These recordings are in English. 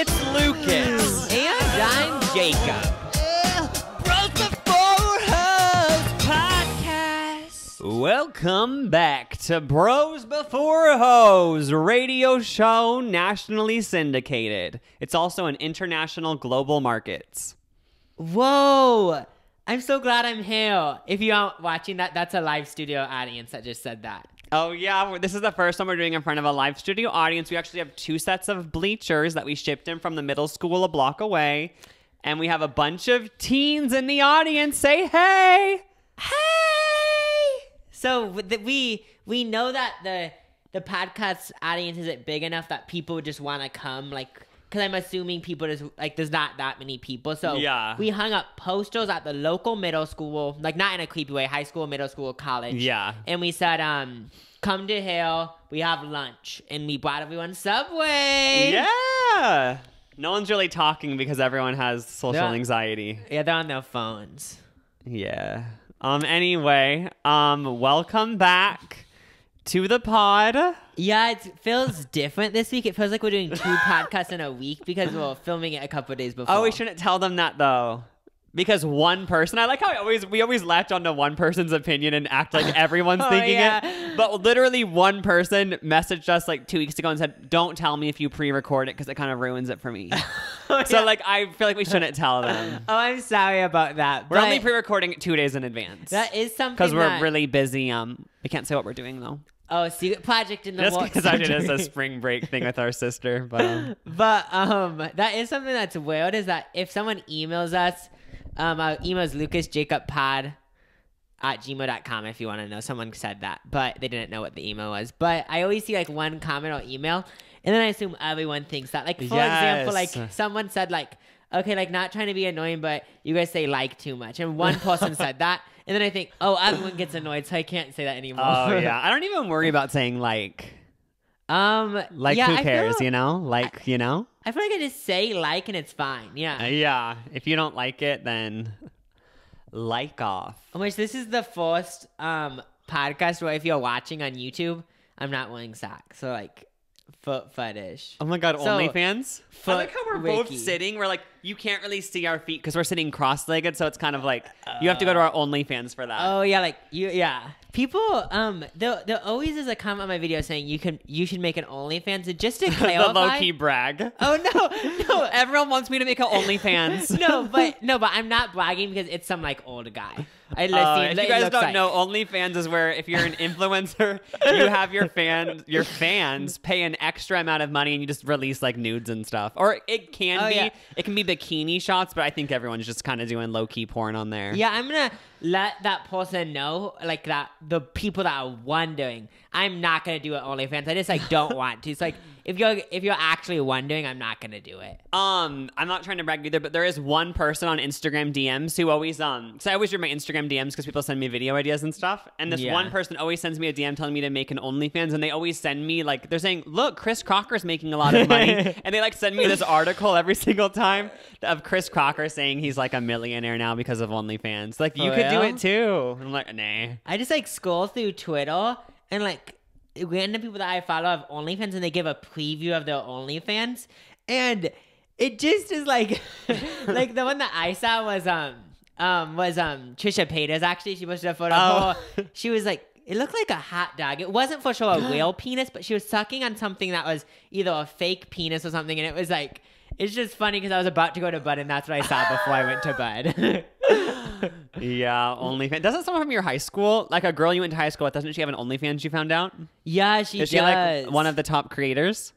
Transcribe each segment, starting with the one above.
it's Lucas. And I'm Jacob. Bros Before Hoes podcast. Welcome back to Bros Before Hoes radio show nationally syndicated. It's also an international global markets. Whoa! I'm so glad I'm here. If you aren't watching that, that's a live studio audience that just said that. Oh yeah, this is the first time we're doing in front of a live studio audience. We actually have two sets of bleachers that we shipped in from the middle school a block away, and we have a bunch of teens in the audience. Say hey. Hey! So we we know that the the podcast audience isn't big enough that people just want to come like because I'm assuming people just like there's not that many people. So Yeah. we hung up posters at the local middle school, like not in a creepy way, high school, middle school, college. Yeah. And we said, um, come to Hill, we have lunch, and we brought everyone Subway. Yeah. No one's really talking because everyone has social Yeah. anxiety. Yeah, they're on their phones. Yeah. Um anyway, um welcome back to the pod. Yeah, it feels different this week. It feels like we're doing two podcasts in a week because we're filming it a couple of days before. Oh, we shouldn't tell them that though. Because one person, I like how we always we always latch onto one person's opinion and act like everyone's Oh, thinking yeah. it. But literally, one person messaged us like two weeks ago and said, "Don't tell me if you pre-record it because it kind of ruins it for me." Oh, so yeah. like, I feel like we shouldn't tell them. Oh, I'm sorry about that. We're only pre-recording it two days in advance. that is something because we're that- really busy. Um, we can't say what we're doing though. Oh secret project in the Just because I did as a spring break thing with our sister, but um, But um, that is something that's weird. Is that if someone emails us, um, our email is lucasjacobpod at gmail.com if you want to know. Someone said that, but they didn't know what the email was. But I always see like one comment or email, and then I assume everyone thinks that. Like for example, like someone said like, okay, like not trying to be annoying, but you guys say like too much, and one person said that, and then I think, oh, everyone gets annoyed, so I can't say that anymore. oh yeah, I don't even worry about saying like, um, like yeah, who cares, feel, you know, like you know. I feel like I just say like, and it's fine. Yeah. Uh, yeah, if you don't like it, then like off. Which this is the first um podcast where if you're watching on YouTube, I'm not wearing socks. So like foot fetish. Oh my god, So, OnlyFans. I like how we're both sitting. We're like, you can't really see our feet because we're sitting cross-legged, so it's kind of like you have to go to our OnlyFans for that. Oh yeah, like you yeah. People um there there always is a comment on my video saying you can you should make an OnlyFans and just to the low-key brag. Oh no, no, Everyone wants me to make an OnlyFans. no, but no, but I'm not bragging because it's some like old guy. I Uh, if you guys don't know, OnlyFans is where if you're an influencer, you have your fan, your fans pay an extra amount of money and you just release like nudes and stuff. Or it can Oh, be, yeah. it can be bikini shots, but I think everyone's just kind of doing low key porn on there. Yeah, I'm gonna let that person know, like that the people that are wondering. I'm not gonna do it OnlyFans. I just like don't want to. It's like if you're if you're actually wondering, I'm not gonna do it. Um, I'm not trying to brag either, but there is one person on Instagram DMs who always um. So I always read my Instagram DMs because people send me video ideas and stuff, and this Yeah. one person always sends me a DM telling me to make an OnlyFans, and they always send me like they're saying, "Look, Chris Crocker's making a lot of money," and they like send me this article every single time of Chris Crocker saying he's like a millionaire now because of OnlyFans. Like you For could do it too. I'm like, nah. I just like scroll through Twitter and like random people that I follow have OnlyFans and they give a preview of their OnlyFans and it just is like like the one that I saw was um um was um Trisha Paytas actually she posted a photo Oh. She was like it looked like a hot dog. It wasn't for sure a real penis, but she was sucking on something that was either a fake penis or something, and it was like it's just funny because I was about to go to bed and that's what I saw before I went to bed. Yeah, OnlyFans. Doesn't someone from your high school, like a girl you went to high school with, doesn't she have an OnlyFans? You found out? yeah, she Is she does. like one of the top creators?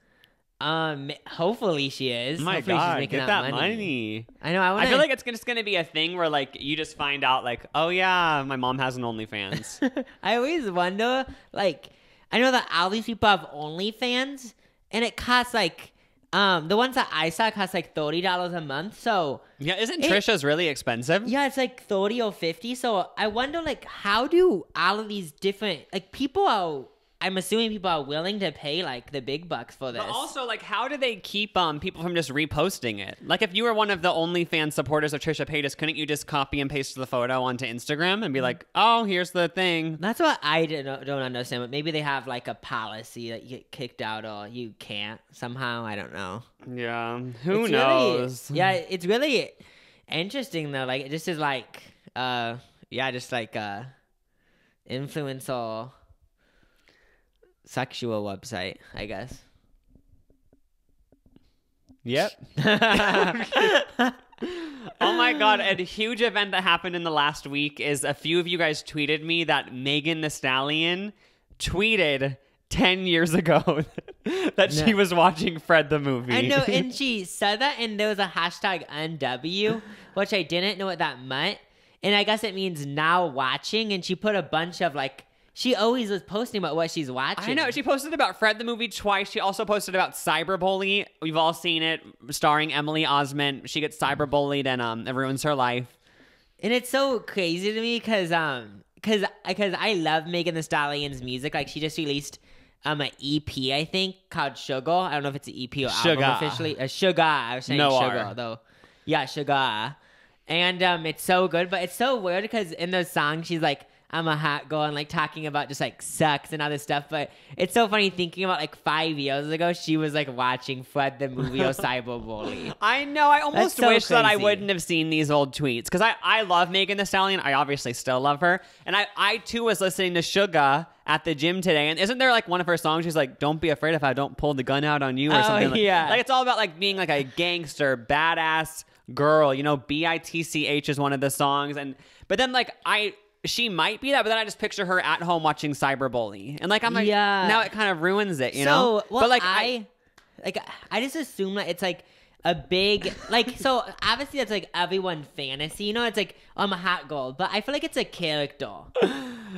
Um, hopefully she is. My hopefully god, she's making get that, that money. money. I know. I want I feel like it's just gonna be a thing where like you just find out like, oh yeah, my mom has an OnlyFans. I always wonder, like, I know that all these people have OnlyFans, and it costs like, um, the ones that I saw cost like thirty dollars a month. So yeah, isn't It- Trisha's really expensive? yeah, it's like thirty or fifty. So I wonder, like, how do all of these different like people are I'm assuming people are willing to pay like the big bucks for this. But also, like, how do they keep um people from just reposting it? Like, if you were one of the OnlyFans supporters of Trisha Paytas, couldn't you just copy and paste the photo onto Instagram and be like, "Oh, here's the thing." That's what I don't, don't understand. But maybe they have like a policy that you get kicked out or you can't somehow. I don't know. Yeah, who It's really- knows? yeah, it's really interesting though. Like this is like uh yeah, just like uh influencer sexual website, I guess. Yep. Oh my god, a huge event that happened in the last week is a few of you guys tweeted me that Megan Thee Stallion tweeted 10 years ago that she was watching Fred the movie. I know, and she said that, and there was a hashtag NW, which I didn't know what that meant. And I guess it means now watching. And she put a bunch of like, she always was posting about what she's watching. I know. She posted about Fred the movie twice. She also posted about Cyberbully. We've all seen it, starring Emily Osment. She gets cyberbullied and um, it ruins her life. and it's so crazy to me because um, because because I love Megan Thee Stallion's music. Like she just released um an EP, I think, called Sugar. I don't know if it's an EP or Sugar. album officially. Uh, Sugar. I was saying No Sugar R. though. Yeah, Sugar. And um, it's so good, but it's so weird because in the song she's like, "I'm a hot girl," and like talking about just like sex and all this stuff. But it's so funny thinking about like five years ago, she was like watching Fred the movie or Cyberbully. I know. I almost so wish that I wouldn't have seen these old tweets because I, I love Megan Thee Stallion. I obviously still love her. And I, I too was listening to Suga at the gym today. And isn't there like one of her songs? She's like, Don't be afraid if I don't pull the gun out on you or Oh, something. Like, yeah. like it's all about like being like a gangster, badass girl. You know, B I T C H is one of the songs. And but then like I. She might be that, but then I just picture her at home watching Cyberbully, and like I'm like, Yeah. now it kind of ruins it, you so, know. Well, but like I, like I just assume that it's like a big like so obviously that's like everyone fantasy, you know, it's like I'm a hot girl, but I feel like it's a character.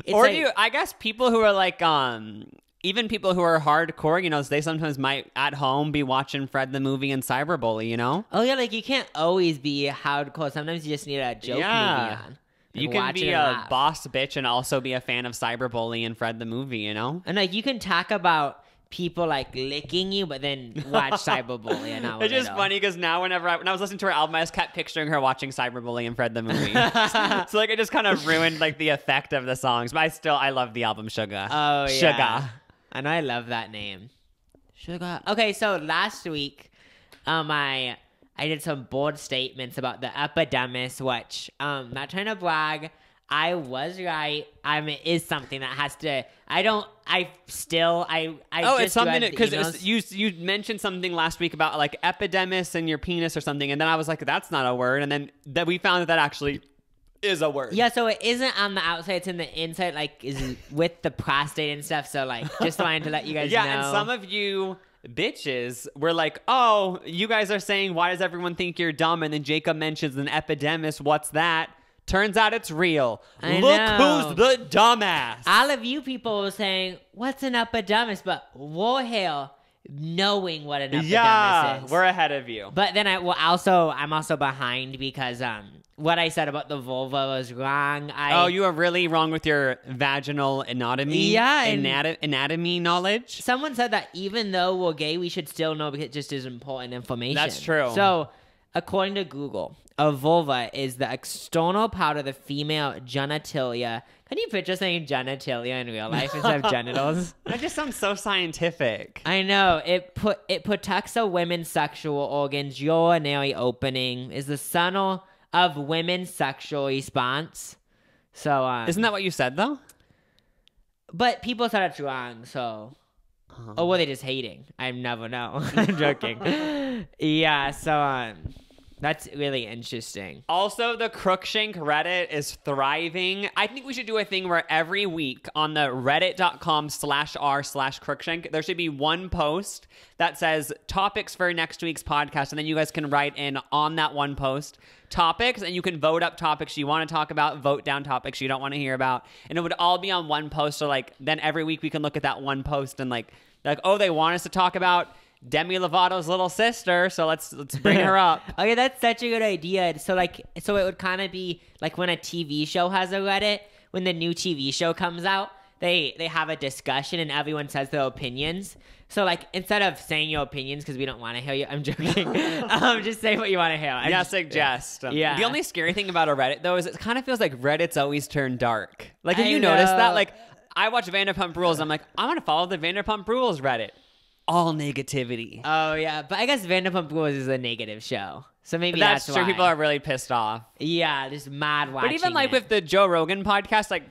It's or like, do you, I guess people who are like um even people who are hardcore, you know, they sometimes might at home be watching Fred the movie and Cyberbully, you know? Oh yeah, like you can't always be hardcore. Sometimes you just need a joke Yeah. movie on. You can be a laugh. boss bitch and also be a fan of Cyberbully and Fred the movie, you know? And like you can talk about people like licking you, but then watch Cyberbully and It's just funny because now whenever I, when I was listening to her album, I just kept picturing her watching Cyberbully and Fred the movie. so like it just kind of ruined like the effect of the songs, but I still I love the album Sugar. Oh yeah. Sugar. And I love that name. Sugar. Okay, so last week, um, I I did some bold statements about the epidemic, which um, not trying to brag. I was right. I mean, it is something that has to. I don't. I still. I. I Oh, just it's something because you you mentioned something last week about like epidemis and your penis or something, and then I was like, that's not a word, and then that we found that that actually is a word. Yeah, so it isn't on the outside; it's in the inside, like is with the prostate and stuff. So, like, just wanted to let you guys yeah, know. and some of you bitches were like, oh, you guys are saying why does everyone think you're dumb? And then Jacob mentions an epidemis. What's that? Turns out it's real. I Look know. who's the dumbass. all of you people were saying, "What's an epidemis?" But Warhail knowing what an epidemis yeah, is. we're ahead of you. But then I well also I'm also behind because um what I said about the vulva was wrong. I Oh, you are really wrong with your vaginal anatomy. Yeah, anat- anatomy knowledge. someone said that even though we're gay, we should still know because it just is important information. That's true. So, according to Google, a vulva is the external part of the female genitalia. Can you picture saying genitalia in real life instead of genitals? That just sounds so scientific. I know it put it protects a woman's sexual organs. Urinary opening is the center of women's sexual response. So, uh, Isn't that what you said though? but people said it's wrong. So, Uh-huh. or were they just hating? I never know. I'm joking. yeah. So, um, that's really interesting. Also, the Cruikshank Reddit is thriving. I think we should do a thing where every week on the reddit.com slash r slash Cruikshank, there should be one post that says topics for next week's podcast. And then you guys can write in on that one post topics and you can vote up topics you want to talk about, vote down topics you don't want to hear about. And it would all be on one post. So, like, then every week we can look at that one post and, like, like, oh, they want us to talk about Demi Lovato's little sister, so let's let's bring her up. Okay, that's such a good idea. So like, so it would kind of be like when a TV show has a Reddit. When the new TV show comes out, they they have a discussion and everyone says their opinions. So like instead of saying your opinions because we don't want to hear you, I'm joking. um, just say what you want to hear. I'm yeah, just- suggest. Yeah. The only scary thing about a Reddit though is it kind of feels like Reddit's always turned dark. Like, have I you noticed that? Like, I watch Vanderpump Rules. I'm like, I'm gonna follow the Vanderpump Rules Reddit. All negativity. Oh yeah, but I guess Vanderpump Rules is a negative show, so maybe that's, that's, true. why. People are really pissed off. yeah, just mad watching. But even like it. with the Joe Rogan podcast, like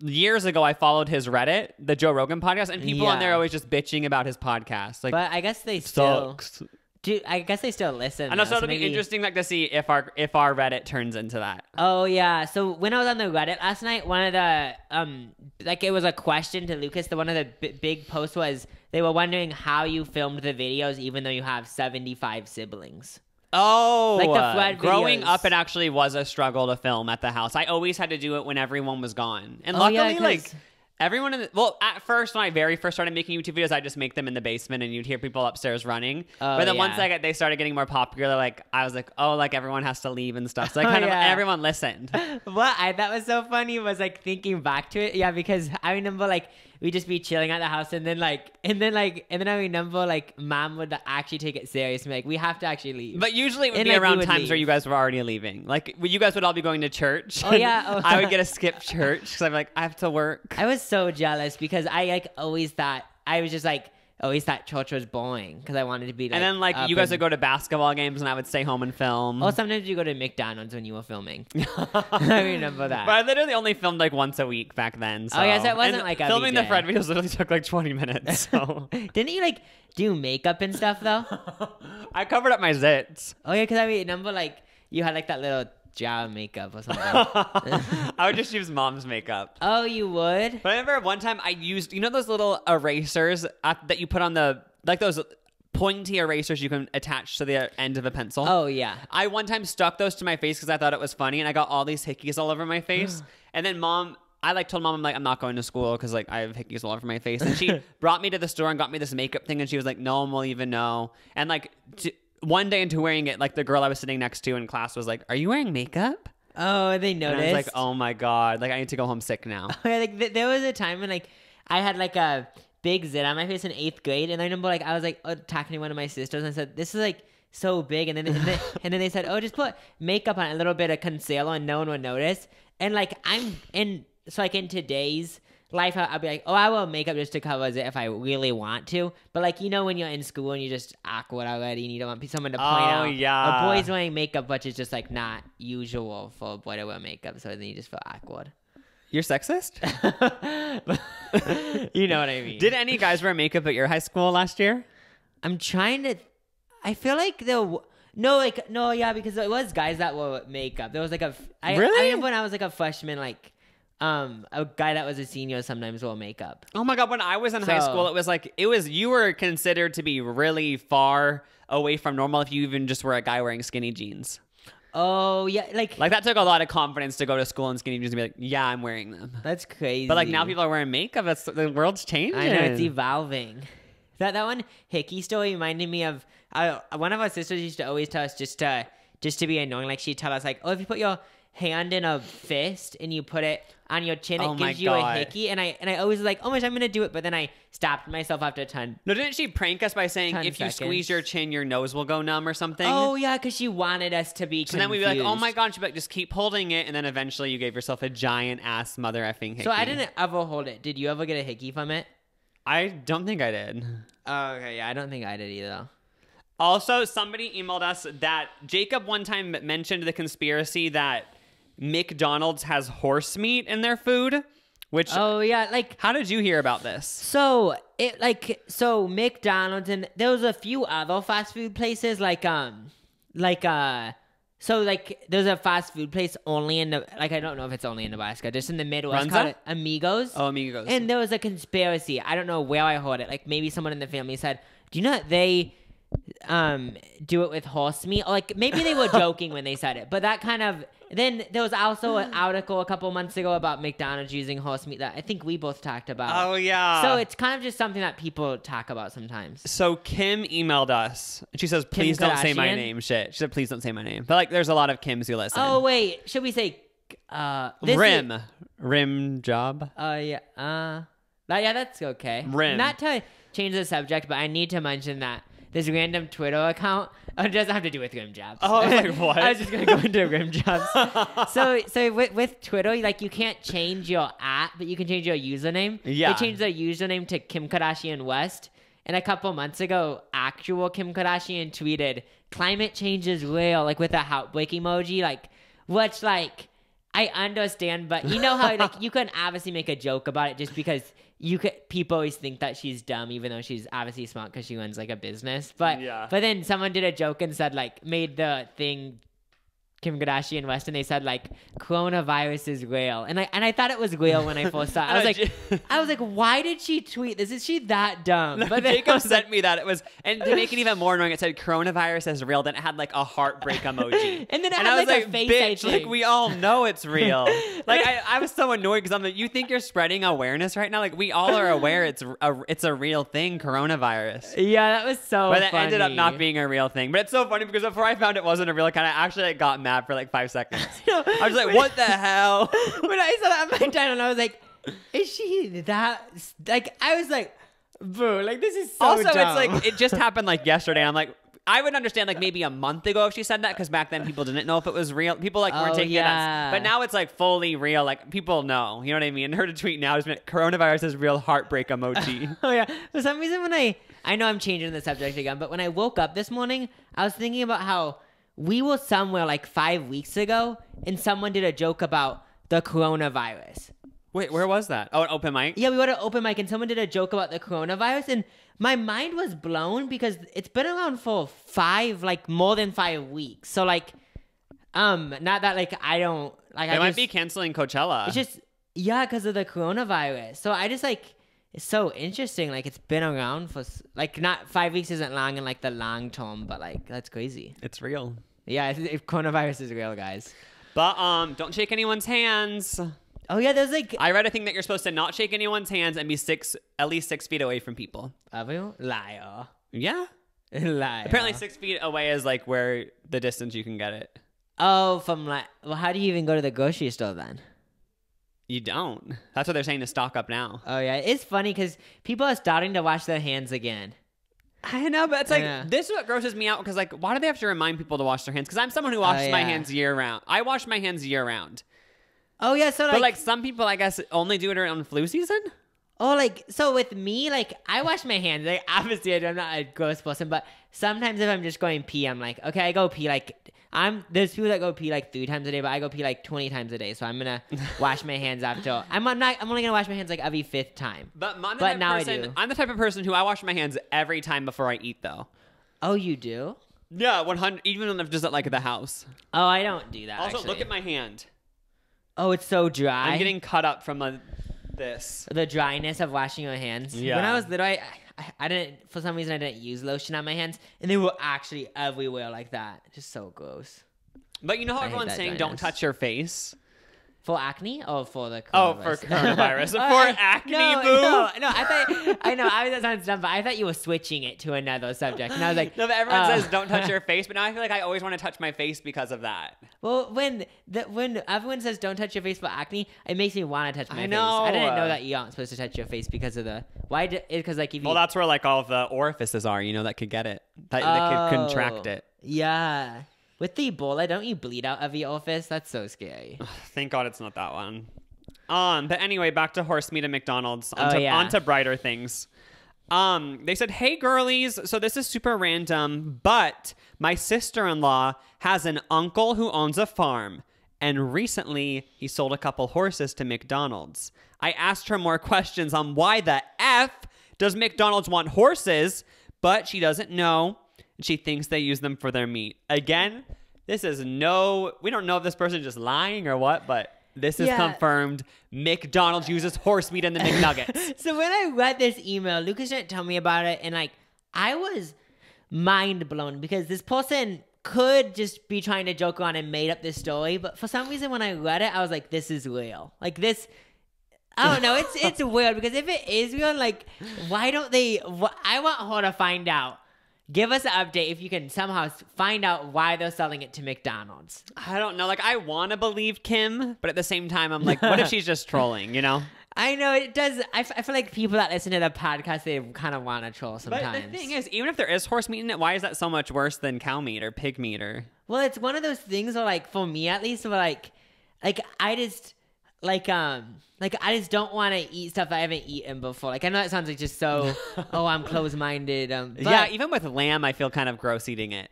years ago, I followed his Reddit, the Joe Rogan podcast, and people on there are always just bitching about his podcast. Like, but I guess they still. sucks. Do, I guess they still listen. And though, also, so it'll be interesting, like to see if our if our Reddit turns into that. Oh yeah. So when I was on the Reddit last night, one of the um like it was a question to Lucas. The one of the b- big posts was they were wondering how you filmed the videos even though you have seventy five siblings. Oh, Like the uh, growing videos. up, it actually was a struggle to film at the house. I always had to do it when everyone was gone, and Oh, yeah, luckily, like 'cause- everyone in the well, at first when I very first started making YouTube videos, I just make them in the basement, and you'd hear people upstairs running. Oh, but then once yeah. I got, they started getting more popular. Like I was like, oh, like everyone has to leave and stuff. So I Oh, kind of yeah. everyone listened. what I thought was so funny was like thinking back to it. Yeah, because I remember like we just be chilling at the house and then like and then like and then I remember like mom would actually take it serious and be like we have to actually leave. But usually it would And, be like, around times where you guys were already leaving. Like you guys would all be going to church. Oh, yeah. Oh. I would get a skip church because I'm like I have to work. I was so jealous because I like always thought I was just like Oh, always thought church was boring because I wanted to be like and then like you guys would go to basketball games and I would stay home and film. Oh, sometimes you go to McDonald's when you were filming. I remember that. But I literally only filmed like once a week back then. So. Oh, yeah, so it wasn't And like filming the. Fred videos literally took like 20 minutes. So Didn't you like do makeup and stuff though? I covered up my zits. oh yeah, because I remember like you had like that little jar makeup or something. I would just use mom's makeup. oh, you would? But I remember one time I used you know those little erasers at, that you put on the like those pointy erasers you can attach to the end of a pencil. Oh yeah. I one time stuck those to my face because I thought it was funny, and I got all these hickeys all over my face. and then mom, I like told mom I'm like I'm not going to school because like I have hickeys all over my face. And she brought me to the store and got me this makeup thing, and she was like, no one will even know. And like t- one day into wearing it, like the girl I was sitting next to in class was like, "Are you wearing makeup?" Oh, they And noticed. I was like, "Oh my god!" Like I need to go home sick now. Like th- there was a time when like I had like a big zit on my face in eighth grade, and I remember like I was like talking to one of my sisters and I said, "This is like so big," and then and then, and then they said, "Oh, just put makeup on a little bit of concealer, and no one would notice." And like I'm in so like in today's life, I- I'll be like, "Oh, I will makeup just to cover it if I really want to." But like you know when you're in school and you're just awkward already, and you don't want someone to point Oh, out, yeah. a boy's wearing makeup, which is just like not usual for a boy to wear makeup, so then you just feel awkward. You're sexist. you know what I mean. Did any guys wear makeup at your high school last year? I'm trying to. I feel like there. w- No, like no, yeah, because it was guys that wore makeup. There was like a. I Really? I remember when I was like a freshman, like, um, a guy that was a senior sometimes wore makeup. Oh my god, when I was in high school, it was like it was you were considered to be really far away from normal if you even just were a guy wearing skinny jeans. Oh yeah, like, Like that took a lot of confidence to go to school in skinny jeans and be like, "Yeah, I'm wearing them." that's crazy. But like now people are wearing makeup. That's the world's changing. I know it's evolving. That that one hickey story reminded me of uh, one of our sisters used to always tell us just to just to be annoying. Like she'd tell us like, oh, if you put your hand in a fist and you put it on your chin, Oh it gives you a hickey. And I and I always was like, oh my, gosh, I'm gonna do it. But then I stopped myself after a ton. No, didn't she prank us by saying 10 if you squeeze your chin, your nose will go numb or something? Oh yeah, because she wanted us to be. So then we'd be like, "Oh my god!" She'd like, "Just keep holding it," and then eventually you gave yourself a giant ass mother effing hickey. So I didn't ever hold it. Did you ever get a hickey from it? I don't think I did. Oh okay, yeah, I don't think I did either. Also, somebody emailed us that Jacob one time mentioned the conspiracy that McDonald's has horse meat in their food. Which, Oh yeah, like how did you hear about this? So it like so McDonald's and there was a few other fast food places like um like uh so like there's a fast food place only in the like I don't know if it's only in Nebraska, just in the Midwest Runza? called Amigos. Oh, amigos. And there was a conspiracy. I don't know where I heard it. Like maybe someone in the family said, "Do you know that they um do it with horse meat?" Or like maybe they were joking when they said it, but that kind of. Then there was also an article a couple months ago about McDonald's using horse meat that I think we both talked about. oh yeah. So it's kind of just something that people talk about sometimes. So Kim emailed us. and She says, "Please don't say my name." Shit. She said, "Please don't say my name." But like, there's a lot of Kims who listen. Oh wait, should we say uh this is- Rim. Rim job. Oh yeah. Uh yeah, that's okay. Rim. Not to change the subject, but I need to mention that this random Twitter account it doesn't have to do with rim jobs. Oh, I was like, what? I was just gonna go into rim jobs. so so with, with Twitter, like you can't change your at, but you can change your username. Yeah. They changed their username to Kim Kardashian West. And a couple months ago, actual Kim Kardashian tweeted, "Climate change is real," like with a heartbreak emoji, like which like I understand, but you know how like you can obviously make a joke about it just because you could people always think that she's dumb even though she's obviously smart because she runs like a business. But Yeah. but then someone did a joke and said like made the thing Kim Kardashian West and they said like coronavirus is real. And I and I thought it was real when I first saw it. I was like I was like, why did she tweet this? Is she that dumb? But Jacob was like- sent me that. It was, and to make it even more annoying, it said coronavirus is real. Then it had like a heartbreak emoji. And then it and had, I was like, a like, face, bitch, like we all know it's real. like I, I was so annoyed because I'm like, you think you're spreading awareness right now? Like we all are aware it's a, it's a real thing, coronavirus. Yeah, that was so But it ended up not being a real thing. But it's so funny because before I found it wasn't a real kind, I actually like, got mad for like five seconds. I was like, what the hell? when I saw that timeline, I was like, is she that? Like, I was like, bro, like this is so also, dumb. it's like it just happened like yesterday. I'm like, I would understand like maybe a month ago if she said that because back then people didn't know if it was real. People like weren't Oh, taking yeah. it as, but now it's like fully real. Like people know, you know what I mean. And her to tweet now has been coronavirus is real heartbreak emoji. oh yeah. For some reason, when I I know I'm changing the subject again, but when I woke up this morning, I was thinking about how we were somewhere like five weeks ago, and someone did a joke about the coronavirus. Wait, where was that? Oh, an open mic. Yeah, we were at an open mic and someone did a joke about the coronavirus and my mind was blown because it's been around for five, like more than five weeks. So like, um, not that like I don't like. They I might just, be canceling Coachella. It's just yeah, because of the coronavirus. So I just like it's so interesting. Like it's been around for like not five weeks isn't long in like the long term, but like that's crazy. it's real. Yeah, if, coronavirus is real, guys. But um, don't shake anyone's hands. Oh yeah, there's like I read a thing that you're supposed to not shake anyone's hands and be six, at least six feet away from people. everyone liar, Yeah. liar. Apparently, six feet away is like where the distance you can get it. Oh, from like, well, how do you even go to the grocery store then? You don't. That's what they're saying to stock up now. Oh yeah, it's funny because people are starting to wash their hands again. I know, but it's like Yeah. this is what grosses me out because like, why do they have to remind people to wash their hands? Because I'm someone who washes oh, my yeah. hands year round. I wash my hands year round, Oh yeah, so like, but like some people, I guess, only do it around flu season. oh like, so with me, like, I wash my hands. Like, obviously, I'm not a gross person, but sometimes if I'm just going pee, I'm like, okay, I go pee like. I'm there's people that go pee like three times a day, but I go pee like twenty times a day. So I'm gonna wash my hands after. I'm not. I'm only gonna wash my hands like every fifth time. But, I'm But now I do. I'm the type of person who I wash my hands every time before I eat, though. Oh, you do? Yeah, 100. Even when I'm just at like the house. Oh, I don't do that. Also, actually. look at my hand. Oh, it's so dry. I'm getting cut up from a, this. the dryness of washing your hands. Yeah. When I was little, I, I, I didn't, for some reason, I didn't use lotion on my hands, and they were actually everywhere like that. Just so gross. But you know how I everyone's saying don't touch your face? For acne or for the Oh, coronavirus? for coronavirus. For I- acne, no, boo. No, no, I thought, I know, I that sounds dumb, but I thought you were switching it to another subject. And I was like, No, but everyone uh, says don't touch your face, but now I feel like I always want to touch my face because of that. Well, when the, when everyone says don't touch your face for acne, it makes me want to touch my I face. know. I didn't know that you aren't supposed to touch your face because of the why? Because like if you Well, that's where like all of the orifices are, you know, that could get it, that, that could contract Oh, it. Yeah. With the Ebola, don't you bleed out every office? That's so scary. Thank God it's not that one. Um, but anyway, back to horse meat and McDonald's. Onto, Oh, yeah. onto brighter things. Um, they said, "Hey girlies, so this is super random, but my sister-in-law has an uncle who owns a farm, and recently he sold a couple horses to McDonald's. I asked her more questions on why the f does McDonald's want horses, but she doesn't know, and she thinks they use them for their meat. Again, this is no, we don't know if this person is just lying or what, but." This is Yeah. confirmed. McDonald's uses horse meat in the McNuggets. so when I read this email, Lucas didn't tell me about it, and like I was mind blown because this person could just be trying to joke around and made up this story, but for some reason when I read it, I was like, this is real. Like this. I don't know. It's it's weird because if it is real, like, why don't they? Wh- I want her to find out give us an update if you can somehow find out why they're selling it to McDonald's. I don't know. Like, I want to believe Kim, but at the same time, I'm like, what if she's just trolling? You know? I know it does. I, f- I feel like people that listen to the podcast they kind of want to troll sometimes. But the thing is, even if there is horse meat in it, why is that so much worse than cow meat or pig meat or? Well, it's one of those things where, like, for me at least, where like, like I just like um like I just don't want to eat stuff I haven't eaten before. Like I know that sounds like just so oh I'm close minded. Um, but, yeah, even with lamb, I feel kind of gross eating it.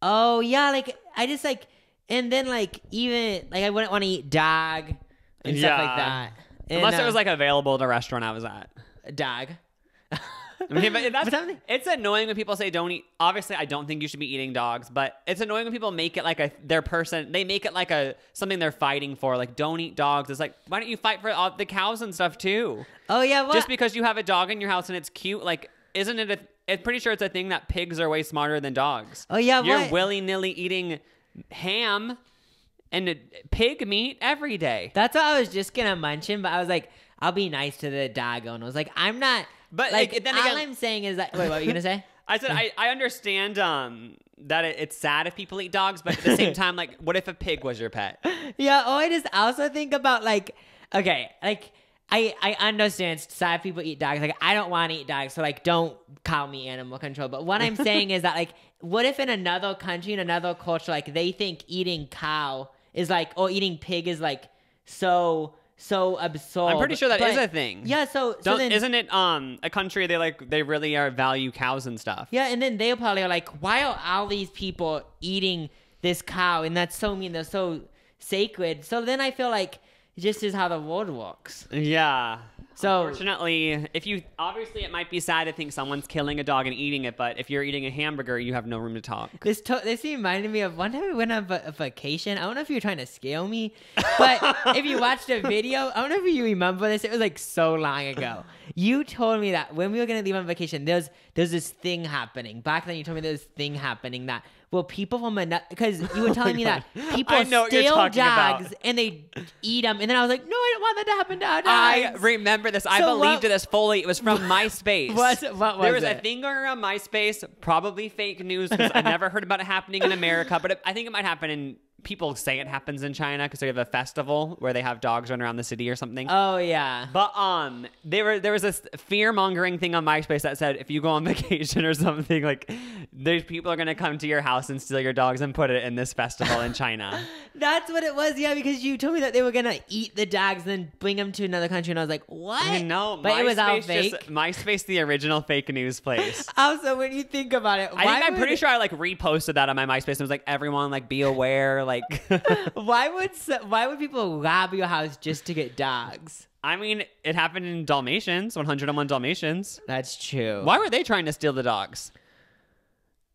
Oh yeah, like I just like, and then like even like I wouldn't want to eat dog and stuff like that. And, Unless it uh, was like available at a restaurant I was at. dog. I mean, but that's But it's annoying when people say don't eat. Obviously, I don't think you should be eating dogs, but it's annoying when people make it like a their person. They make it like a something they're fighting for. Like don't eat dogs. It's like why don't you fight for all the cows and stuff too? Oh yeah, what? Just because you have a dog in your house and it's cute, like isn't it? A, it's pretty sure it's a thing that pigs are way smarter than dogs. Oh, yeah, you're willy nilly eating ham and pig meat every day. That's what I was just gonna mention, but I was like, I'll be nice to the dog owner. I was like, I'm not. But, like, like, then all again- I'm saying is that. Wait, what were you gonna say? I said I, I understand um that it, it's sad if people eat dogs, but at the same time, like, what if a pig was your pet? yeah. Oh, I just also think about like, okay, like I I understand sad people eat dogs. Like I don't want to eat dogs, so like don't call me animal control. But what I'm saying is that like, what if in another country, in another culture, like they think eating cow is like or eating pig is like so so absurd. I'm pretty sure that that is a thing. Yeah. So so then isn't it um a country they like they really are value cows and stuff? Yeah, and then they probably are like, why are all these people eating this cow? And that's so mean. They're so sacred. So then I feel like just is how the world works. Yeah. So fortunately, if you obviously it might be sad to think someone's killing a dog and eating it, but if you're eating a hamburger, you have no room to talk. this to- this reminded me of one time we went on a vacation. I don't know if you were trying to scale me, but if you watched a video, I don't know if you remember this. It was like so long ago. You told me that when we were gonna leave on vacation, there's there's this thing happening. Back then, you told me there's this thing happening that well, people from another because you were oh telling me that Oh people I know what you're steal talking about. dogs and they eat them, and then I was like, no, I don't want that to happen to our I remember this. I believed what- this fully. It was from MySpace. What- what was there was it? a thing going around MySpace, probably fake news because I never heard about it happening in America, but it, I think it might happen in. People say it happens in China because they have a festival where they have dogs run around the city or something. oh yeah. But um, there were there was this fear mongering thing on MySpace that said if you go on vacation or something, like there's people are gonna come to your house and steal your dogs and put it in this festival in China. That's what it was, yeah, because you told me that they were gonna eat the dogs and then bring them to another country, and I was like, what? Know, but it was all MySpace fake. Just, MySpace, the original fake news place. Also, when you think about it, I think I'm pretty sure I like reposted that on my MySpace and was like, everyone like be aware. Like, Why would why would people rob your house just to get dogs? I mean, it happened in Dalmatians, 101 Dalmatians. That's true. Why were they trying to steal the dogs?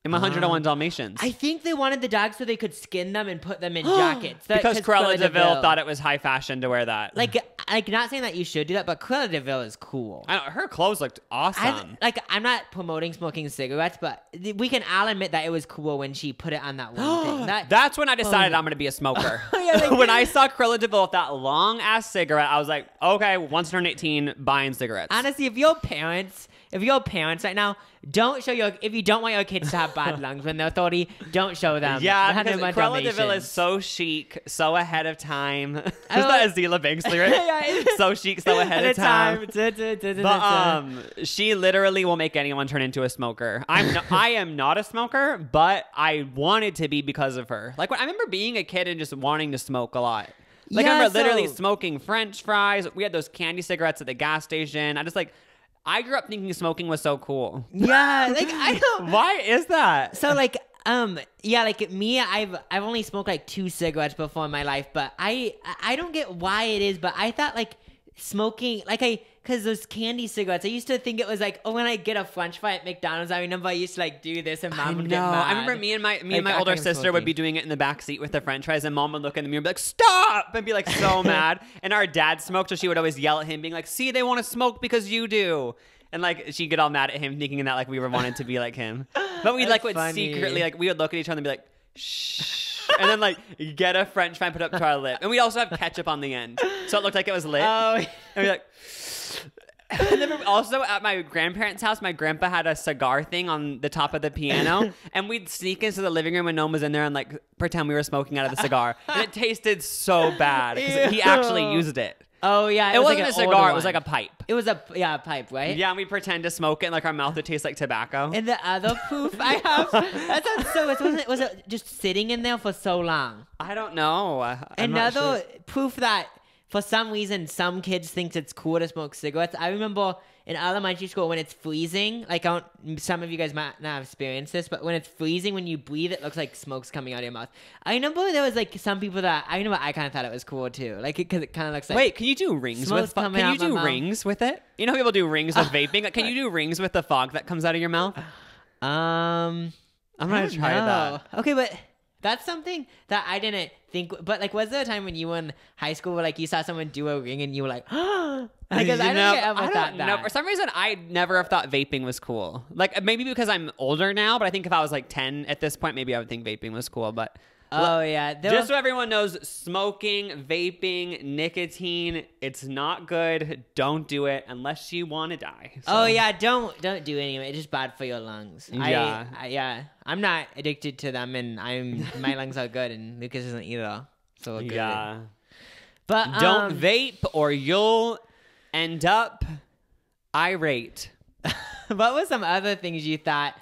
In 101 um, Dalmatians. I think they wanted the dogs so they could skin them and put them in jackets. That- because Cruella de Vil thought it was high fashion to wear that. like like not saying that you should do that, but Cruella de Vil is cool. I don't, her clothes looked awesome. I, like I'm not promoting smoking cigarettes, but we can all admit that it was cool when she put it on that one thing. That, That's when I decided Oh. I'm going to be a smoker. Yeah, like- when I saw Cruella de Vil with that long ass cigarette, I was like, okay, once turned 18, buying cigarettes. honestly, if your parents, if your parents right now don't show your, if you don't want your kids to have bad lungs when they're 30, don't show them. yeah, because Cruella de Vil Dalmatians. is so chic, so ahead of time. Is I that a like- Zila Banks lyric? Yeah, so chic, so ahead of time. time. But um, she literally will make anyone turn into a smoker. I'm no, I am not a smoker, but I wanted to be because of her. Like I remember being a kid and just wanting to smoke a lot. Like I Yeah, remember literally smoking French fries. We had those candy cigarettes at the gas station. I just like I grew up thinking smoking was so cool. yeah, like I don't. Why is that? So like um yeah like me I've I've only smoked like two cigarettes before in my life but I I don't get why it is but I thought like smoking like I because those candy cigarettes I used to think it was like oh when I get a French fry at McDonald's I remember I used to like do this and mom I would know. get mad. I remember me and my me Like, and my older sister would be doing it in the back seat with the French fries, and mom would look in the mirror and be like, "Stop!" and be like so mad. And our dad smoked, so she would always yell at him, being like, "See, they want to smoke because you do." And like she'd get all mad at him, thinking that like we were wanting to be like him. But we like would funny. secretly like we would look at each other and be like, "Shh," and then like get a French fry and put it up to our lip, and we'd also have ketchup on the end, so it looked like it was lit. oh And we'd be like, And then also at my grandparents' house, my grandpa had a cigar thing on the top of the piano, and we'd sneak into the living room when no one was in there and like pretend we were smoking out of the cigar, and it tasted so bad because he actually used it. Oh yeah, It, was wasn't like a cigar; it was like a pipe. It was a yeah a pipe, right? Yeah, and we pretend to smoke it, and like our mouth would taste like tobacco. And the other proof I have that sounds so. It wasn't was it just sitting in there for so long? I don't know. I'm not Another sure. proof that for some reason some kids think it's cool to smoke cigarettes. I remember in elementary school when it's freezing, like I don't, some of you guys might not have experienced this, but when it's freezing, when you breathe, it looks like smoke's coming out of your mouth. I remember there was like some people that I remember I kind of thought it was cool too, like because it, kind of looks like Wait, can you do rings with? Can you do mouth. rings with it? You know, people do rings with vaping. Like, can you do rings with the fog that comes out of your mouth? Um, I'm gonna try know. that. Okay, but that's something that I didn't think. But like, was there a time when you were in high school where like you saw someone do a ring and you were like, because I You don't think know, I ever I thought that. know. For some reason, I never have thought vaping was cool. Like maybe because I'm older now, but I think if I was like 10 at this point, maybe I would think vaping was cool. But oh yeah, there just so everyone knows, smoking, vaping, nicotine, it's not good. Don't do it unless you want to die. So- Oh yeah, don't don't do any of it. It's just bad for your lungs. Yeah. I, I, yeah. I'm not addicted to them, and I'm my lungs are good, and Lucas isn't either. So we're good. Yeah. But Don't um, vape or you'll end up irate. what were some other things you thought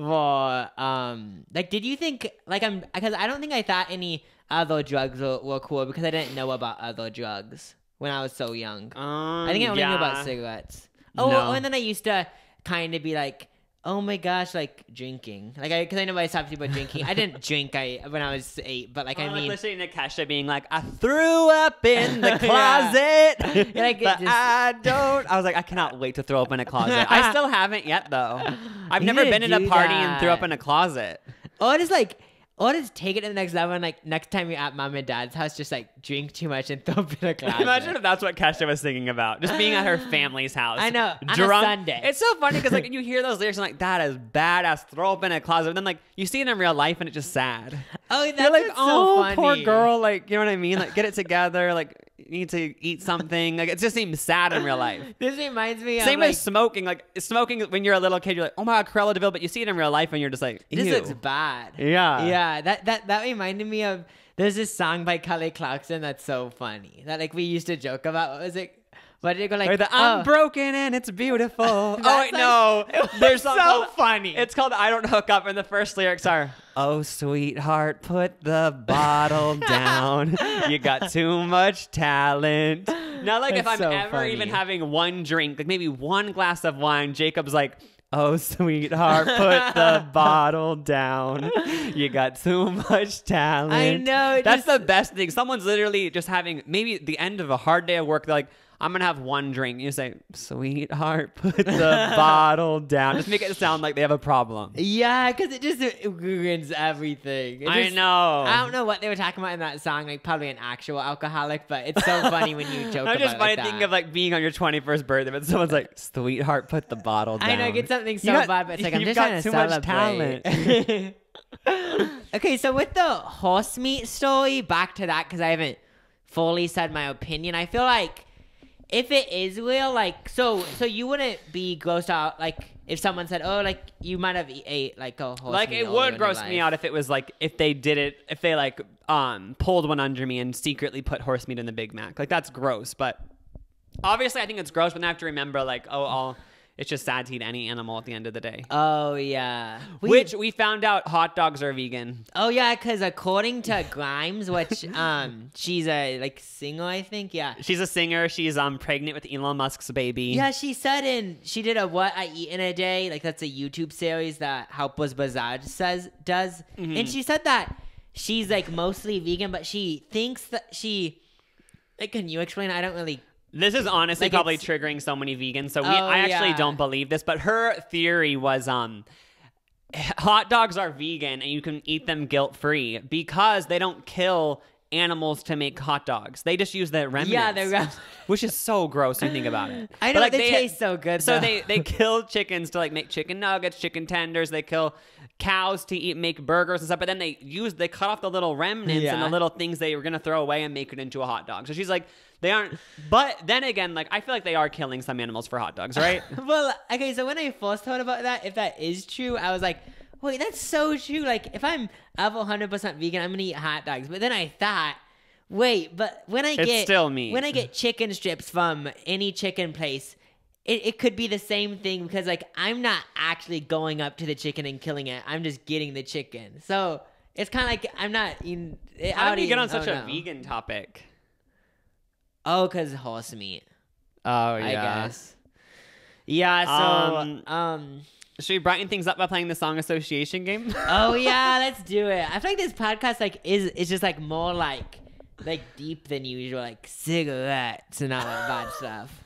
were um like? Did you think like I'm because I don't think I thought any other drugs were, were cool because I didn't know about other drugs when I was so young. Um, I think I only knew about cigarettes. Oh, No. and then I used to kind of be like, oh my gosh, like drinking, like I because I know I saw people drinking. I didn't drink I when I was eight, but like I I like mean, listening to Kesha being like, I threw up in the closet. Yeah, like, it but just- I don't. I was like, I cannot wait to throw up in a closet. I still haven't yet, though. I've You never been to in a party and threw up in a closet. Oh, or just like. Or just take it to the next level and like next time you're at mom and dad's house, just like drink too much and throw up in a closet. Imagine if that's what Kesha was thinking about. Just being at her family's house. I know, on a Drunk. Sunday. It's so funny because like you hear those lyrics and like that is badass. Throw up in a closet. And then like you see it in real life and it's just sad. Oh, that's You're like, oh, so funny. poor girl. Like, you know what I mean? Like, get it together. Like, you need to eat something. Like, it just seems sad in real life. This reminds me. Same of, with smoking. Like, smoking when you're a little kid, you're like, oh my god, Cruella de Vil. But you see it in real life and you're just like, This looks bad. Yeah. Yeah. That that that reminded me of. There's this song by Kelly Clarkson that's so funny that like we used to joke about. What was it? What did it go like? Or the, I'm oh, broken and it's beautiful. oh wait, like- no. it was There's so called- funny. It's called I Don't Hook Up, and the first lyrics are, Oh sweetheart, put the bottle down. You got too much talent. Now, like if I'm so ever even having one drink, like maybe one glass of wine, Jacob's like. Oh, sweetheart, put the bottle down. You got too much talent. I know, That's just- the best thing. Someone's literally just having maybe the end of a hard day of work. They're like, I'm gonna have one drink. You say, sweetheart, put the bottle down. Just make it sound like they have a problem. yeah, because it just it ruins everything. It I just- know. I don't know what they were talking about in that song. Like probably an actual alcoholic, but it's so funny when you joke I'm just funny like thinking of like being on your 21st birthday, but someone's like, "Sweetheart, put the bottle down." I know, get something so got- bad, but it's like I'm just trying to too much celebrate. okay, so with the horse meat story, back to that because I haven't fully said my opinion. I feel like if it is real, like so, so you wouldn't be grossed out like if someone said, "Oh, like you might have ate like a horse." like it would gross me out if it was like if they did it if they like um pulled one under me and secretly put horse meat in the Big Mac. Like that's gross, but obviously I think it's gross. But I have to remember like oh, all it's just sad to eat any animal at the end of the day. Oh yeah, We- Which we found out hot dogs are vegan. Oh yeah, because according to Grimes, which um she's a like singer, I think. Yeah. She's a singer. She's um pregnant with Elon Musk's baby. Yeah, she said in she did a what I eat in a day, like that's a YouTube series that Harper's Bazaar says does, Mm-hmm. and she said that she's like mostly vegan, but she thinks that she. Like, can you explain? I don't really. This is honestly Like, probably triggering so many vegans. So we, Oh, I actually yeah. don't believe this, but her theory was um hot dogs are vegan and you can eat them guilt free because they don't kill animals to make hot dogs. They just use the remnants. Yeah, rem- which is so gross when you think about it. I But, know like, they, taste so good. So though. they they kill chickens to like make chicken nuggets, chicken tenders. They kill cows to eat, make burgers and stuff. But then they use they cut off the little remnants and the little things they were gonna throw away and make it into a hot dog. So she's like, they aren't. But then again, like I feel like they are killing some animals for hot dogs, right? well, okay, so when I first heard about that, if that is true, I was like, wait, that's so true. Like, if I'm up 100% vegan, I'm gonna eat hot dogs. But then I thought, wait, but when I It's get still meat. when I get chicken strips from any chicken place, it, it could be the same thing because like I'm not actually going up to the chicken and killing it. I'm just getting the chicken. So it's kind of like I'm not eating. How did you get on such oh, a vegan topic? Oh, because horse meat. Oh I guess. Yeah. So Um, um Should we brighten things up by playing the song association game? Oh yeah, let's do it. I feel like this podcast like is is just like more like like deep than usual, like cigarettes and all that bad stuff.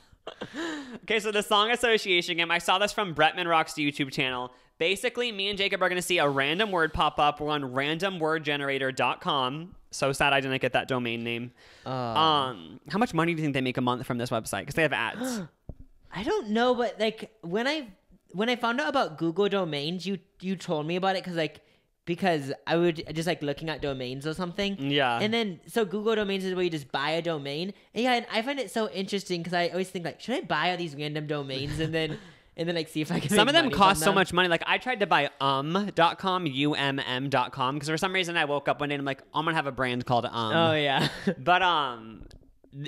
Okay, so the song association game, I saw this from Bretman Rock's YouTube channel. Basically, me and Jacob are going to see a random word pop up. We're on randomwordgenerator.com. So sad I didn't get that domain name. Oh. Um, how much money do you think they make a month from this website? Because they have ads. I don't know, but like when I when I found out about Google domains, you you told me about it because like because I would just like looking at domains or something. Yeah. And then so Google domains is where you just buy a domain. And yeah, and I find it so interesting because I always think like, should I buy all these random domains and then and then like see if I can. Some of them cost from so much money. Like I tried to buy um.com, U-M-M.com, because for some reason I woke up one day and I'm like, I'm gonna have a brand called um. Oh yeah. But um,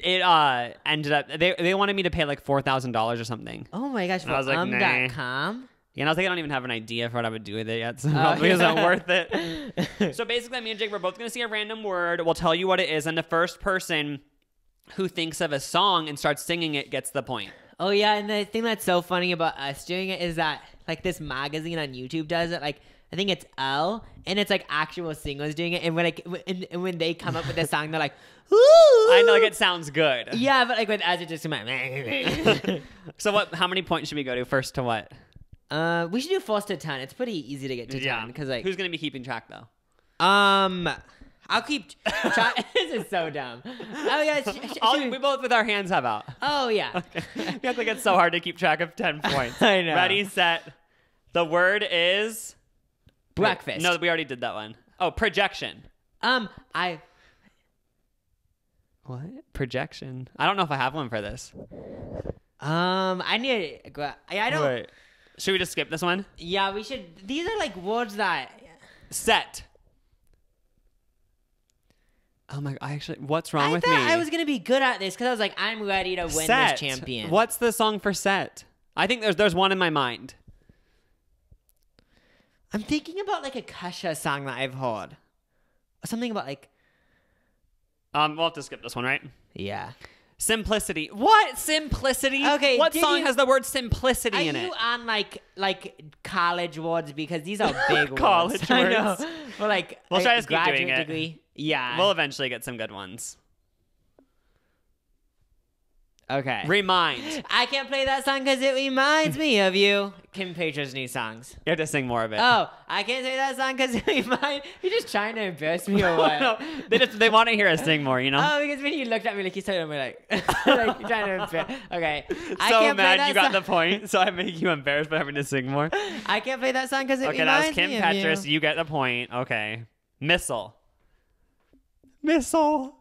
it uh ended up they they wanted me to pay like four thousand dollars or something. Oh my gosh, for I was like, um nah. dot com. Yeah, and I was like, I don't even have an idea for what I would do with it yet, so Oh, probably isn't worth it. so basically, me and Jake, we're both gonna see a random word. We'll tell you what it is, and the first person who thinks of a song and starts singing it gets the point. Oh yeah, and the thing that's so funny about us doing it is that like this magazine on YouTube does it. Like I think it's Elle, and it's like actual singers doing it. And when like and, and when they come up with a song, they're like, Ooh! I know, like it sounds good. Yeah, but like with us, it just. So what? How many points should we go to first? To what? Uh, we should do first to ten. It's pretty easy to get to Yeah, ten because like who's gonna be keeping track though? um. I'll keep. Try- this is so dumb. Oh yeah. sh- sh- I'll, we both with our hands. have out. oh yeah. Okay. we have to get so hard to keep track of ten points. I know. Ready, set. The word is Breakfast. No, we already did that one. Oh, projection. Um. I. What? Projection. I don't know if I have one for this. Um. I need. to go- I I don't. Wait. Should we just skip this one? Yeah, we should. These are like words that. Set. Oh my! I actually, what's wrong I with thought me? I was gonna be good at this because I was like, I'm ready to win set. this champion. What's the song for set? I think there's there's one in my mind. I'm thinking about like a Kesha song that I've heard. Something about like. Um, we'll have to skip this one, right? Yeah. Simplicity. What simplicity? Okay, What song you- has the word simplicity Are in you it? on like like college words because these are big College words. I know. words. Well, like We'll a try to keep doing graduate it. degree. Yeah. We'll eventually get some good ones. Okay. Remind. I can't play that song because it reminds me of you. Kim Petras' new songs. You have to sing more of it. Oh, I can't say that song because it reminds. You're just trying to embarrass me or what? no, they just they want to hear us sing more, you know. Oh, because when you looked at me like you started me like like you're trying to embarrass. Okay, I so can't play mad that you got song. the point, so I make you embarrassed by having to sing more. I can't play that song because it Okay, that was reminds Kim me of Petras. you. You. get the point. Okay, missile. Missile.